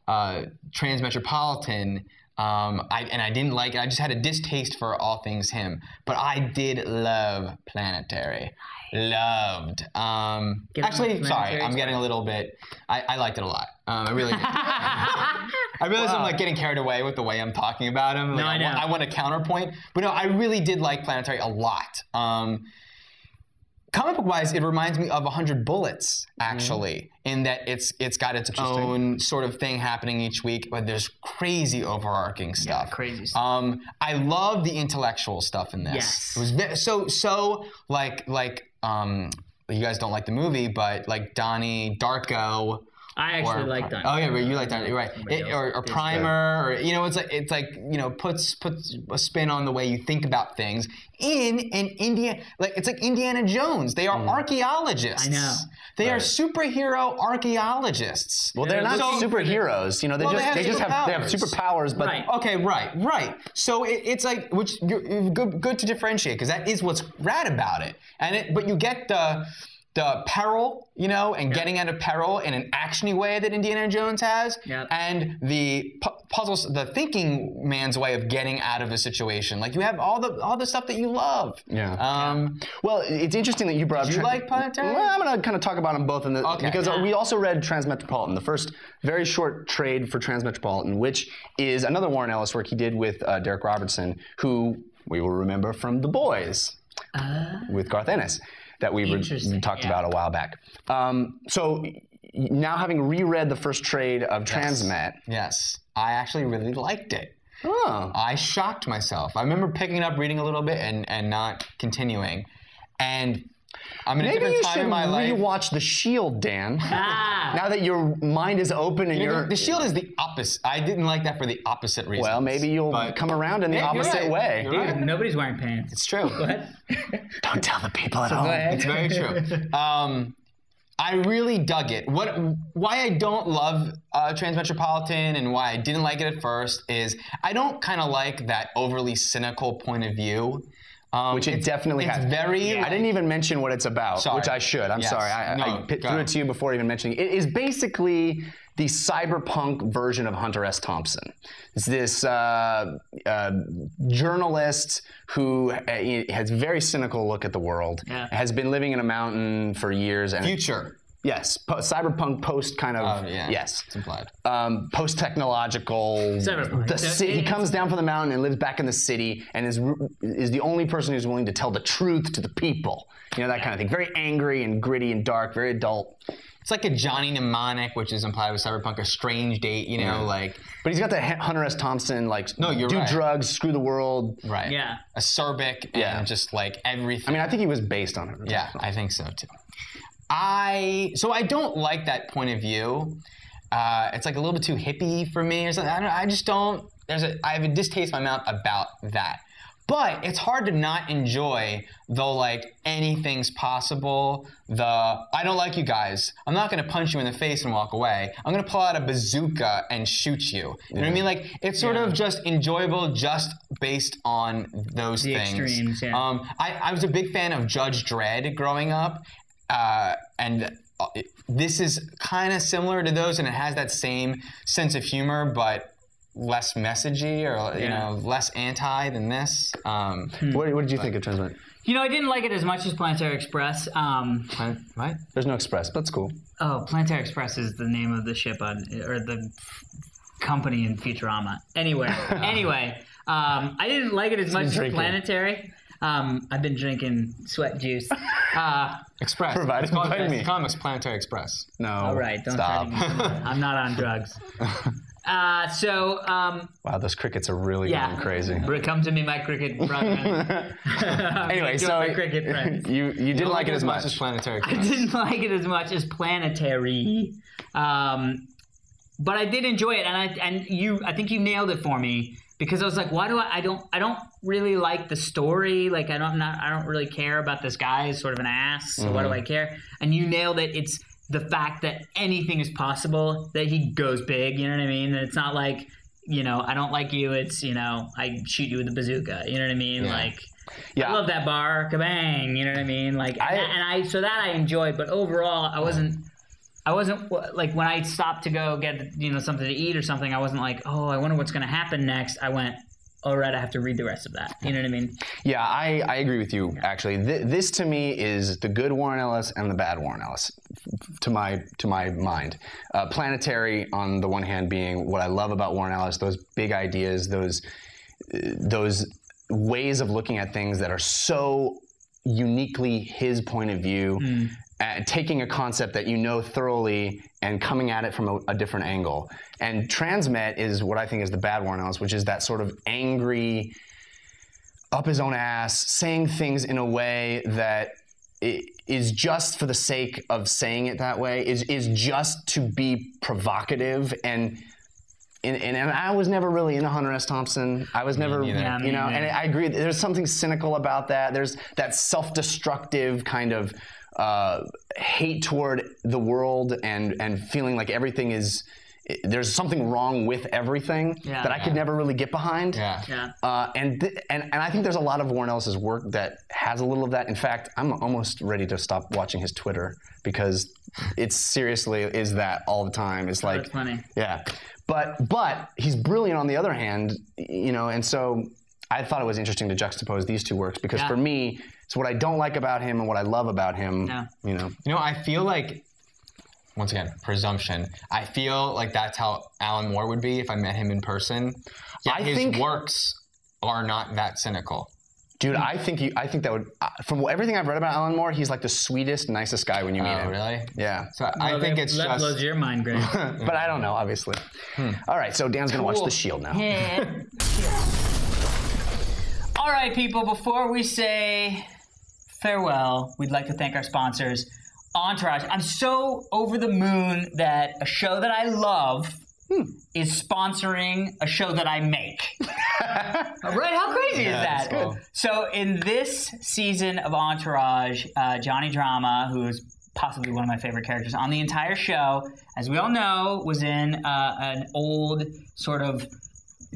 uh, Transmetropolitan, um, I, and I didn't like it. I just had a distaste for all things him. But I did love Planetary. Loved. Um, actually, sorry, I'm getting a little bit. I, I liked it a lot. Um, I really. did. I realize I'm like getting carried away with the way I'm talking about him. Like,
No, I know.
Want, I want a counterpoint, but no, I really did like Planetary a lot. Um, comic book wise, it reminds me of 100 Bullets, actually, in that it's it's got its own sort of thing happening each week, but there's crazy overarching stuff.
Yeah, crazy stuff.
Um, I love the intellectual stuff in this.
Yes.
It was ve- so so like like um, you guys don't like the movie, but like Donnie Darko.
I actually
or-
like that.
Oh yeah, but you like that, right? It- or, or
did.
primer, or you know, it's like it's like you know puts puts a spin on the way you think about things. In an Indiana, like it's like Indiana Jones. They are mm. archaeologists.
I know.
They are superhero archaeologists.
well, they're not
So-
superheroes. You know, they
Well, they
just
have
they just have they have
superpowers.
superpowers, but
Right.
Okay, right, right. So it, it's like which you're, good, good to differentiate because that is what's rad about it. And it, but you get the the peril, you know, and getting out of peril in an actiony way that Indiana Jones has,
Yep.
and the pu- puzzles, the thinking man's way of getting out of a situation. Like you have all the all the stuff that you love.
Yeah.
Um,
Well, it's interesting that you brought up.
you like Planetary?
Well, I'm going to kind of talk about them both in the
Okay.
because we also read Transmetropolitan, the first very short trade for Transmetropolitan, which is another Warren Ellis work he did with uh, Derek Robertson, who we will remember from The Boys with Garth Ennis that we were, talked
yeah.
about a while back. Um, so now having reread the first trade of Transmet,
yes, I actually really liked it.
oh,
I shocked myself. I remember picking it up, reading a little bit, and and not continuing. And I'm in a
maybe
different
you
time
should
in my life.
rewatch The Shield, Dan.
Ah,
now that your mind is open and
You know,
you're
the, the shield is the opposite. I didn't like that for the opposite reason.
well, maybe you'll
But-
come around in the
Yeah,
opposite
right.
way.
Dude,
right.
nobody's wearing pants.
It's true.
What?
Don't tell the people at
Go
home.
It's very true. Um, I really dug it. What, why I don't love uh, Transmetropolitan and why I didn't like it at first is I don't kind of like that overly cynical point of view. Um,
Which it definitely
it's
has.
very.
I didn't even mention what it's about,
Sorry.
which I should. I'm
Yes.
sorry. I,
No,
I threw it to you before even mentioning it. Is basically the cyberpunk version of Hunter S. Thompson. It's this uh, uh, journalist who uh, has a very cynical look at the world,
Yeah.
has been living in a mountain for years. and
Future.
Yes, po- cyberpunk post kind of.
Oh, yeah.
Yes.
It's implied.
um, post-technological.
Cyberpunk.
The ci- he comes down from the mountain and lives back in the city, and is is the only person who's willing to tell the truth to the people. You know that kind of thing. Very angry and gritty and dark. Very adult.
It's like a Johnny Mnemonic, which is implied with Cyberpunk, a strange date, you know, like,
But he's got the Hunter S. Thompson like
No, you're
do
right.
drugs, screw the world.
right.
Yeah.
Acerbic and
Yeah.
just like everything.
I mean, I think he was based on it.
Yeah, I think so too. I so I don't like that point of view, uh, it's like a little bit too hippie for me or something. I, don't, I just don't. There's a I have a distaste in my mouth about that. But it's hard to not enjoy the like anything's possible. The I don't like you guys. I'm not gonna punch you in the face and walk away. I'm gonna pull out a bazooka and shoot you. You know what I mean? Like it's sort of just enjoyable just based on those
The
things.
extremes, yeah.
Um, I, I was a big fan of Judge Dredd growing up, uh, and uh, it- this is kind of similar to those, and it has that same sense of humor, but less messagey or you
Yeah.
know less anti than this. Um,
What, what did you think of Transmet?
You know, I didn't like it as much as Planetary Express. Um,
what?
There's no express, but it's cool.
oh, Planetary Express is the name of the ship on, or the company in Futurama. Anyway, anyway, um, I didn't like it as much as. Planetary. Um, I've been drinking sweat juice. Uh,
Express.
Provided
It's called-
by
it's
me.
the comics Planetary Express.
No.
all right, don't
stop.
try to get me. I'm not on drugs. Uh, so, um,
Wow, those crickets are really
yeah,
going crazy.
Come to me, my cricket brother.
Anyway,
Enjoy
so
my cricket friends.
you you didn't like it as much.
as Planetary
I
Express.
didn't like it as much as Planetary, um, but I did enjoy it, and I and you, I think you nailed it for me because I was like, why do I? I don't, I don't really like the story. Like, I don't, not, I don't really care about this guy. He's sort of an ass. So why do I mm-hmm. care? And you nailed it. It's the fact that anything is possible. That he goes big. You know what I mean? That it's not like. You know, I don't like you. It's you know, I shoot you with a bazooka. You know what I mean?
Yeah.
Like,
Yeah.
I love that bar, kabang. You know what I mean? Like, and,
I-
I, and I so that I enjoyed, but overall, I wasn't. I wasn't like when I stopped to go get you know something to eat or something. I wasn't like, oh, I wonder what's going to happen next. I went, all right, I have to read the rest of that. You know what I mean?
Yeah, I, I agree with you. Actually, Th- this to me is the good Warren Ellis and the bad Warren Ellis, to my to my mind. Uh, planetary on the one hand being what I love about Warren Ellis, those big ideas, those those ways of looking at things that are so uniquely his point of view. Uh, taking a concept that you know thoroughly and coming at it from a, a different angle. And Transmet is what I think is the bad Warren Ellis, which is that sort of angry, up his own ass, saying things in a way that is just for the sake of saying it that way, is is just to be provocative and. And, and, and I was never really into Hunter S. Thompson. I was never.
Yeah,
you know, and I agree. There's something cynical about that. There's that self-destructive kind of uh, hate toward the world and and feeling like everything is there's something wrong with everything
Yeah.
that I could never really get behind.
Yeah.
Yeah.
Uh, and, th- and and I think there's a lot of Warren Ellis's work that has a little of that. In fact, I'm almost ready to stop watching his Twitter because it's seriously is that all the time. It's like
That's funny.
yeah, but but he's brilliant on the other hand, you know, and so I thought it was interesting to juxtapose these two works because
Yeah.
for me, it's what I don't like about him and what I love about him.
Yeah.
You know,
You know, I feel like, once again, presumption. I feel like that's how Alan Moore would be if I met him in person. Yet
I
his
think-
works are not that cynical.
dude, I think you, I think that would uh, from everything I've read about Alan Moore, he's like the sweetest, nicest guy when you meet him.
Oh,
him.
really?
Yeah.
So I think
that-
it's
that
just.
blows your mind, Greg.
but I don't know, obviously. All right, so Dan's gonna watch The Shield now.
All right, people, before we say farewell, we'd like to thank our sponsors, Entourage. I'm so over the moon that a show that I love is sponsoring a show that I make. right? How crazy is that?
cool.
So, in this season of Entourage, uh, Johnny Drama, who is possibly one of my favorite characters on the entire show, as we all know, was in uh, an old sort of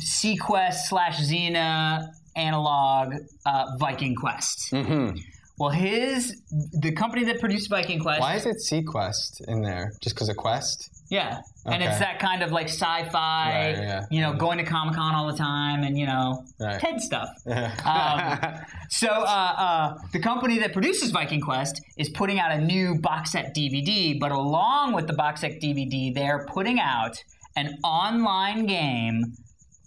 Sequest slash Xena analog uh, Viking Quest.
Mm-hmm.
Well, his the company that produced Viking Quest,
Why is it Sequest in there? Just because of Quest?
yeah, and it's that kind of like sci-fi,
Right, yeah.
you know, going to Comic Con all the time, and you know,
Right.
Ted stuff. Um, so uh, uh, the company that produces Viking Quest is putting out a new box set DVD, but along with the box set DVD, they're putting out an online game,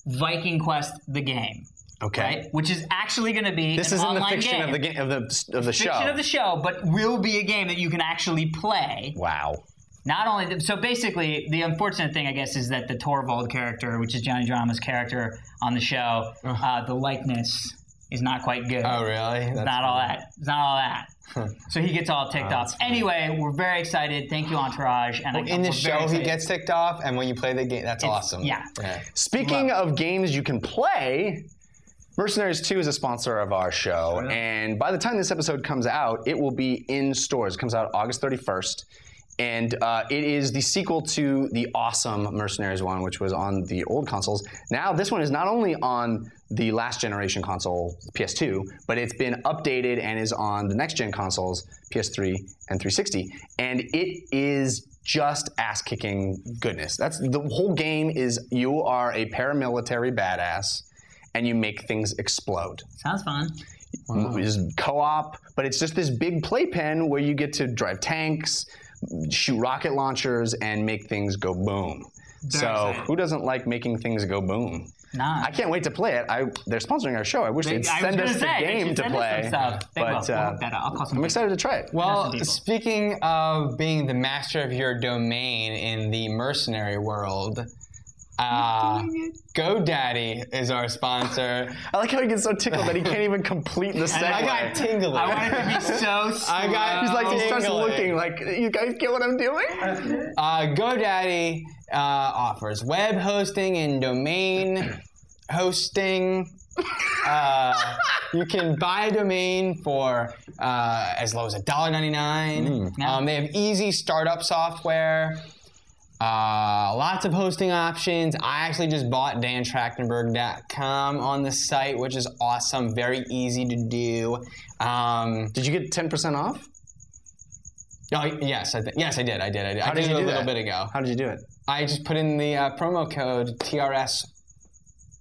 Viking Quest the game.
Okay.
Right, which is actually going to be
This is in the fiction
game.
of the ga- of the of the show.
fiction of the show, but will be a game that you can actually play.
wow.
Not only so, basically, the unfortunate thing, I guess, is that the Torvald character, which is Johnny Drama's character on the show, uh, the likeness is not quite good.
Oh, really? That's
not all that. It's not all that. so he gets all ticked
Oh,
off. Anyway, we're very excited. Thank you, Entourage. And
In
we're
the show, he gets ticked off, and when you play the game, that's
It's-
awesome.
yeah.
Speaking of games you can play, Mercenaries 2 is a sponsor of our show, and by the time this episode comes out, it will be in stores. It comes out August 31st, and uh, it is the sequel to the awesome Mercenaries 1, which was on the old consoles. Now, this one is not only on the last generation console, PS2, but it's been updated and is on the next gen consoles, PS3 and 360, and it is just ass kicking goodness. That's the whole game is you are a paramilitary badass and you make things explode.
Sounds fun.
It's co-op, but it's just this big playpen where you get to drive tanks, shoot rocket launchers, and make things go boom. so
exciting.
who doesn't like making things go boom?
Nah.
I can't wait to play it. I, they're sponsoring our show. I wish
They-
they'd send us the
say, they
game to play.
some stuff. They will.
But uh,
look that up. I'll call some
I'm excited to try it.
Well, speaking of being the master of your domain in the mercenary world, uh, GoDaddy is our sponsor.
I like how he gets so tickled that he can't even complete the segue.
I got tingly.
I want it to be so slow.
I got-
He's like, he starts
Tingling.
looking like, you guys get what I'm doing?
Uh, GoDaddy uh, offers web hosting and domain hosting. Uh, you can buy a domain for uh, as low as $1.99. Um, they have easy startup software. Uh, lots of hosting options. I actually just bought dantrachtenberg.com on the site, which is awesome. Very easy to do. Um,
Did you get 10% off?
oh, yes, I th- yes, I did. I did. I did. I
How did
did
you
it a little
that?
bit ago.
How did you do it?
I just put in the uh, promo code TRS.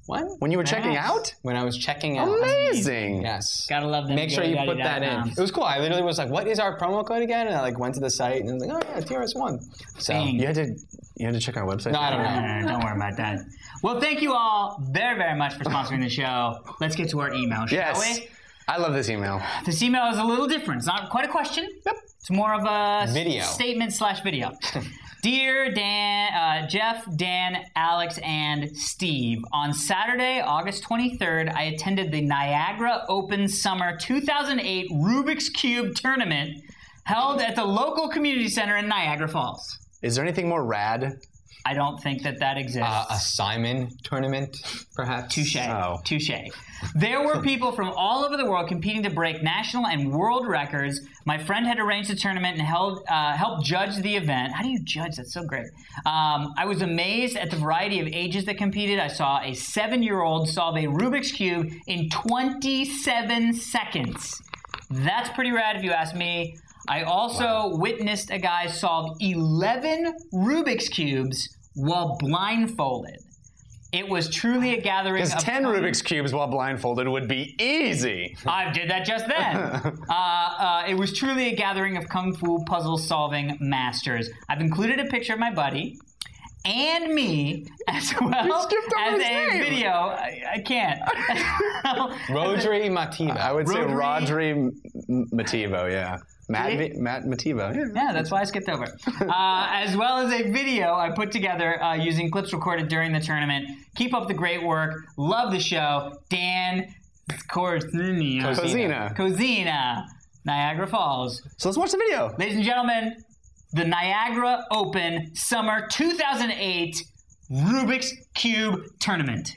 What?
When you were checking
Nice.
out?
When I was checking out.
Amazing.
Yes.
Gotta love them.
Make sure you put that in. It was cool. I literally was like, "What is our promo code again?" And I like went to the site and I was like, "Oh yeah, TRS one." So
Dang.
You had to you had to check our website.
no, I don't
No,
know.
no, no, don't worry about that. Well, thank you all very, very much for sponsoring the show. Let's get to our email, shall
Yes.
we?
I love this email.
This email is a little different. It's not quite a question. Yep. It's more of a s-
Video.
statement slash video. Dear Dan, uh, Jeff, Dan, Alex, and Steve, on Saturday, August 23rd, I attended the Niagara Open Summer 2008 Rubik's Cube tournament held at the local community center in Niagara Falls.
Is there anything more rad?
I don't think that that exists.
Uh, a Simon tournament, perhaps.
Touche.
Oh.
Touche. There were people from all over the world competing to break national and world records. My friend had arranged the tournament and held, uh, helped judge the event. How do you judge? That's so great. Um, I was amazed at the variety of ages that competed. I saw a seven year old solve a Rubik's Cube in 27 seconds. That's pretty rad if you ask me. I also witnessed a guy solve 11 Rubik's Cubes while blindfolded. It was truly a gathering
Because
of
10
fun-
Rubik's Cubes while blindfolded would be easy.
I did that just then. uh, uh, it was truly a gathering of kung fu puzzle solving masters. I've included a picture of my buddy and me as well as a
name.
video. I, I can't.
Rodri Mativa.
I would say
Rotary-
Rodri Mativo, yeah. Matt,
Really?
V- Matt Mativo. Yeah.
Yeah, that's why I skipped over. Uh, as well as a video I put together uh, using clips recorded during the tournament. Keep up the great work. Love the show. Dan Corzina.
Cozina.
Cozina. Niagara Falls.
So let's watch the video.
Ladies and gentlemen, the Niagara Open Summer 2008 Rubik's Cube Tournament.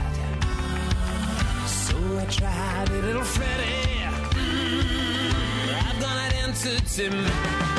So I tried a little Freddie. Mm, I've done it into Tim.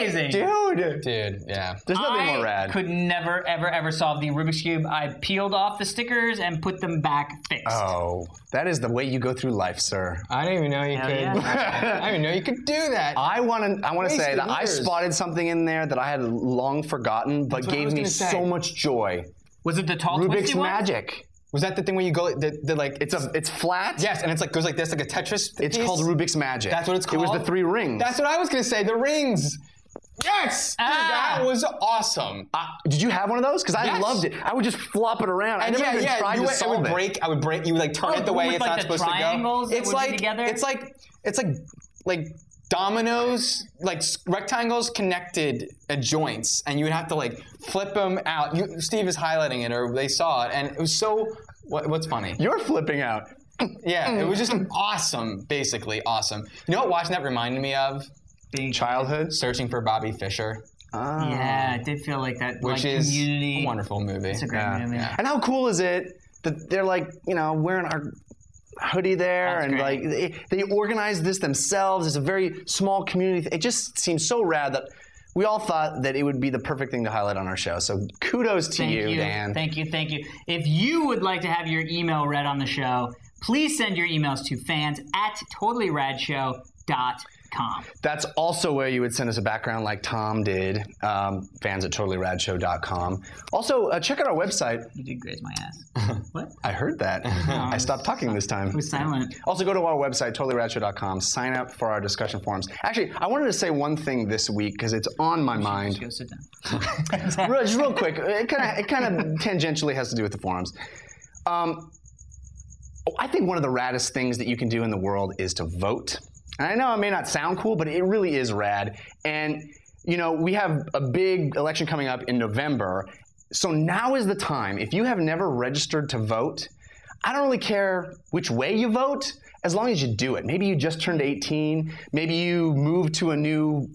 Amazing.
Dude,
Dude, yeah.
there's nothing
I
more rad.
I could never, ever, ever solve the Rubik's Cube. I peeled off the stickers and put them back fixed.
Oh, that is the way you go through life, sir.
I didn't even know you
Hell
could.
yeah.
I didn't even know you could do that.
I want to. I want to say
Wasted
that I spotted something in there that I had long forgotten, but gave me
say.
so much joy.
Was it the tall
Rubik's
twisty one?
Magic.
Was that the thing where you go? The, the like.
It's a. It's flat.
yes, and it's like goes like this, like a Tetris.
It's called Rubik's Magic.
That's what it's called.
It was the three rings.
That's what I was gonna say. The rings. Yes, Dude,
Ah.
that was awesome.
Uh, did you have one of those? Because I
Yes.
loved it. I would just flop it around. I never
yeah,
even
yeah,
tried
you
to
would, it
solve
would
it.
break. I would break. You would like turn
Oh,
it the way it's
like,
not
the
supposed to go.
that
It's
would be
like
together?
it's like it's like like dominoes, like rectangles connected at joints, and you would have to like flip them out. You, Steve is highlighting it, or they saw it, and it was so. What, what's funny?
You're flipping out.
Yeah, it was just awesome. Basically, awesome. You know what watching that reminded me of?
Being
Childhood.
Searching for Bobby Fisher,
Ah.
Yeah, it did feel like that.
which
like
is
community.
a wonderful movie.
It's a great
Yeah.
movie.
And how cool is it that they're like, you know, wearing our hoodie there
That's
and
great.
like they, they organize this themselves. It's a very small community. It just seems so rad that we all thought that it would be the perfect thing to highlight on our show. So kudos to
Thank
you,
you,
Dan.
Thank you, thank you. If you would like to have your email read on the show, please send your emails to fans at totallyradshow.com.
That's also where you would send us a background like Tom did, um, fans at totallyradshow.com. Also, uh, check out our website.
You did graze my ass. what?
I heard that. I stopped talking this time.
It was silent.
Also, go to our website, totallyradshow.com, sign up for our discussion forums. Actually, I wanted to say one thing this week because it's on my mind.
Just Go sit down.
real, just real quick, it kind of it kind of tangentially has to do with the forums. Um, I think one of the raddest things that you can do in the world is to vote. And I know it may not sound cool, but it really is rad. And you know, we have a big election coming up in November. So now is the time. If you have never registered to vote, I don't really care which way you vote, as long as you do it. Maybe you just turned 18. Maybe you moved to a new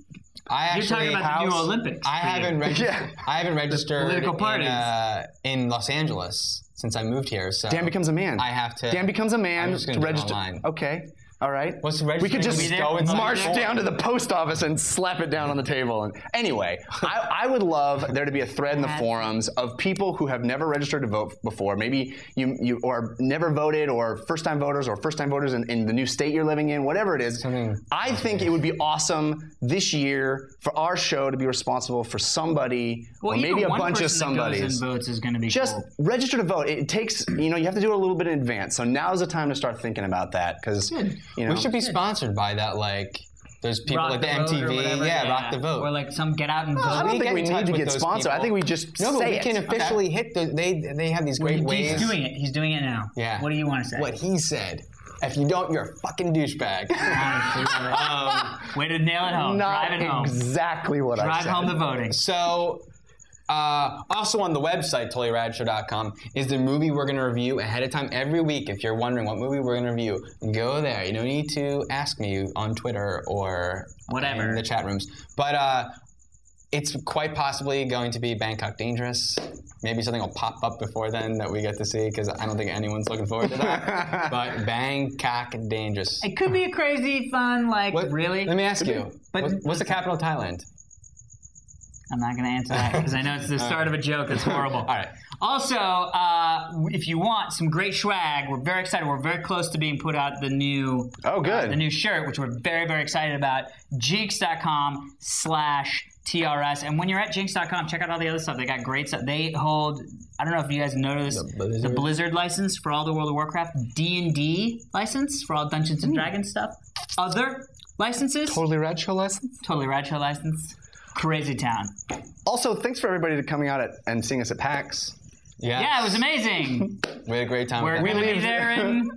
I actually
You're talking about the new Olympics
I haven't registered.
Yeah.
I haven't registered
political parties.
in, uh, in Los Angeles since I moved here. So
Dan becomes a man.
I have to.
Dan becomes a man
I'm just
to register.
online.
Okay. All right.
What's the
We could just
Be
go inside
march
the
down to the post office and slap it down on the table. And anyway, I, I would love there to be a thread in the forums of people who have never registered to vote before. Maybe you you or never voted, or first time voters, or first time voters in, in the new state you're living in, whatever it is.
Something-
I think it would be awesome this year for our show to be responsible for somebody,
Well,
or maybe a bunch of
person that goes
somebodies
and votes is going to be
just
cool.
register to vote. It takes, you know, you have to do it a little bit in advance. So now's the time to start thinking about that because, you know,
we should be sponsored by that. Like, there's people
Rock
like the,
Vote or
MTV.
whatever,
yeah, Rock the Vote.
Or like some get out and vote.
I don't
we
think we need to get
those
sponsored. I think we just
no, but
say
we can
it.
officially hit. The, they they have these great ways.
He's doing it. He's doing it now.
Yeah.
What do you want to say?
What he said. If you don't, you're a fucking douchebag.
Honestly, um, way to nail it home.
Not
Drive it home.
exactly what I said.
Drive
said.
home the voting.
So, uh, also on the website, totallyradshow.com, is the movie we're going to review ahead of time every week. If you're wondering what movie we're going to review, go there. You don't need to ask me on Twitter or
Whatever.
in the chat rooms. But uh, it's quite possibly going to be Bangkok Dangerous. Maybe something will pop up before then that we get to see because I don't think anyone's looking forward to that. but Bangkok Dangerous.
It could be a crazy, fun, like
What-
really.
Let me ask you.
But-
what's, what's the capital of Thailand?
I'm not going to answer that because I know it's the start of a joke. It's horrible. All
right.
Also, uh, if you want some great swag, we're very excited. We're very close to being put out the new
Oh, good.
uh, the new shirt, which we're very very excited about. Jinx.com slash TRS. And when you're at Jinx.com, check out all the other stuff. They got great stuff. They hold. I don't know if you guys noticed
The Blizzard?
the Blizzard license for all the World of Warcraft, D and D license for all Dungeons and Dragons stuff, other licenses,
Totally Rad Show license.
totally Rad Show license. Crazy town.
Also, thanks for everybody to coming out at, and seeing us at PAX.
Yeah.
Yeah, it was amazing.
We had a great time.
We're
with that.
going to be there in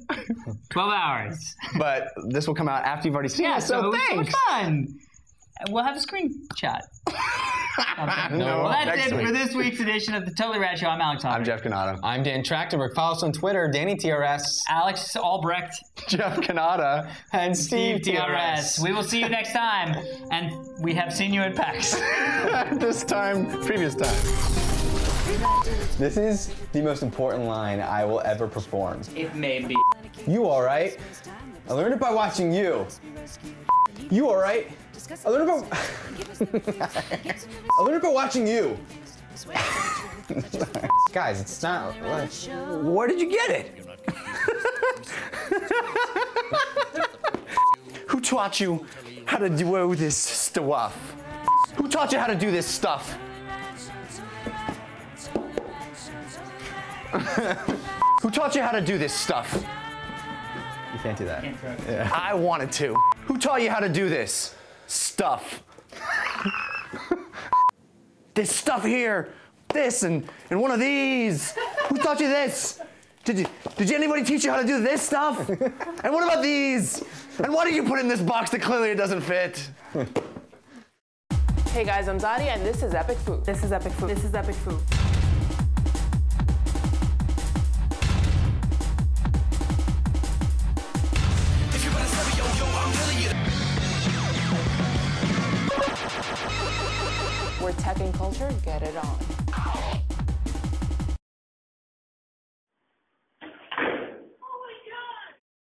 12 hours.
But this will come out after you've already seen
Yeah,
it.
so,
So,
it was so much
thanks.
fun. And We'll have a screenshot.
No,
well, that's it
week.
for this week's edition of the Totally Rad Show. I'm Alex Hopper.
I'm Jeff Canada.
I'm Dan Trachtenberg. Follow us on Twitter, Danny TRS
Alex Albrecht,
Jeff Canada.
and
Steve
Steve
TRS. We will see you next time. And we have seen you at PAX.
this time, previous time.
This is the most important line I will ever perform.
It may be.
You all right? I learned it by watching you. You all right? I learned about. I learned about watching you. Guys, it's not. What?
Where did you get it? Who taught you how to do this stuff? Who taught you how to do this stuff? Who taught you how to do this stuff?
You can't do that.
I wanted to. Who taught you how to do this stuff? this stuff here, this and, and one of these. Who taught you this? Did you did you, anybody teach you how to do this stuff? and what about these? And what did you put in this box that clearly it doesn't fit?
Hey guys, I'm Dottie and this is Epic Food. This is Epic Food. This is Epic Food. We're tech and culture, get it on.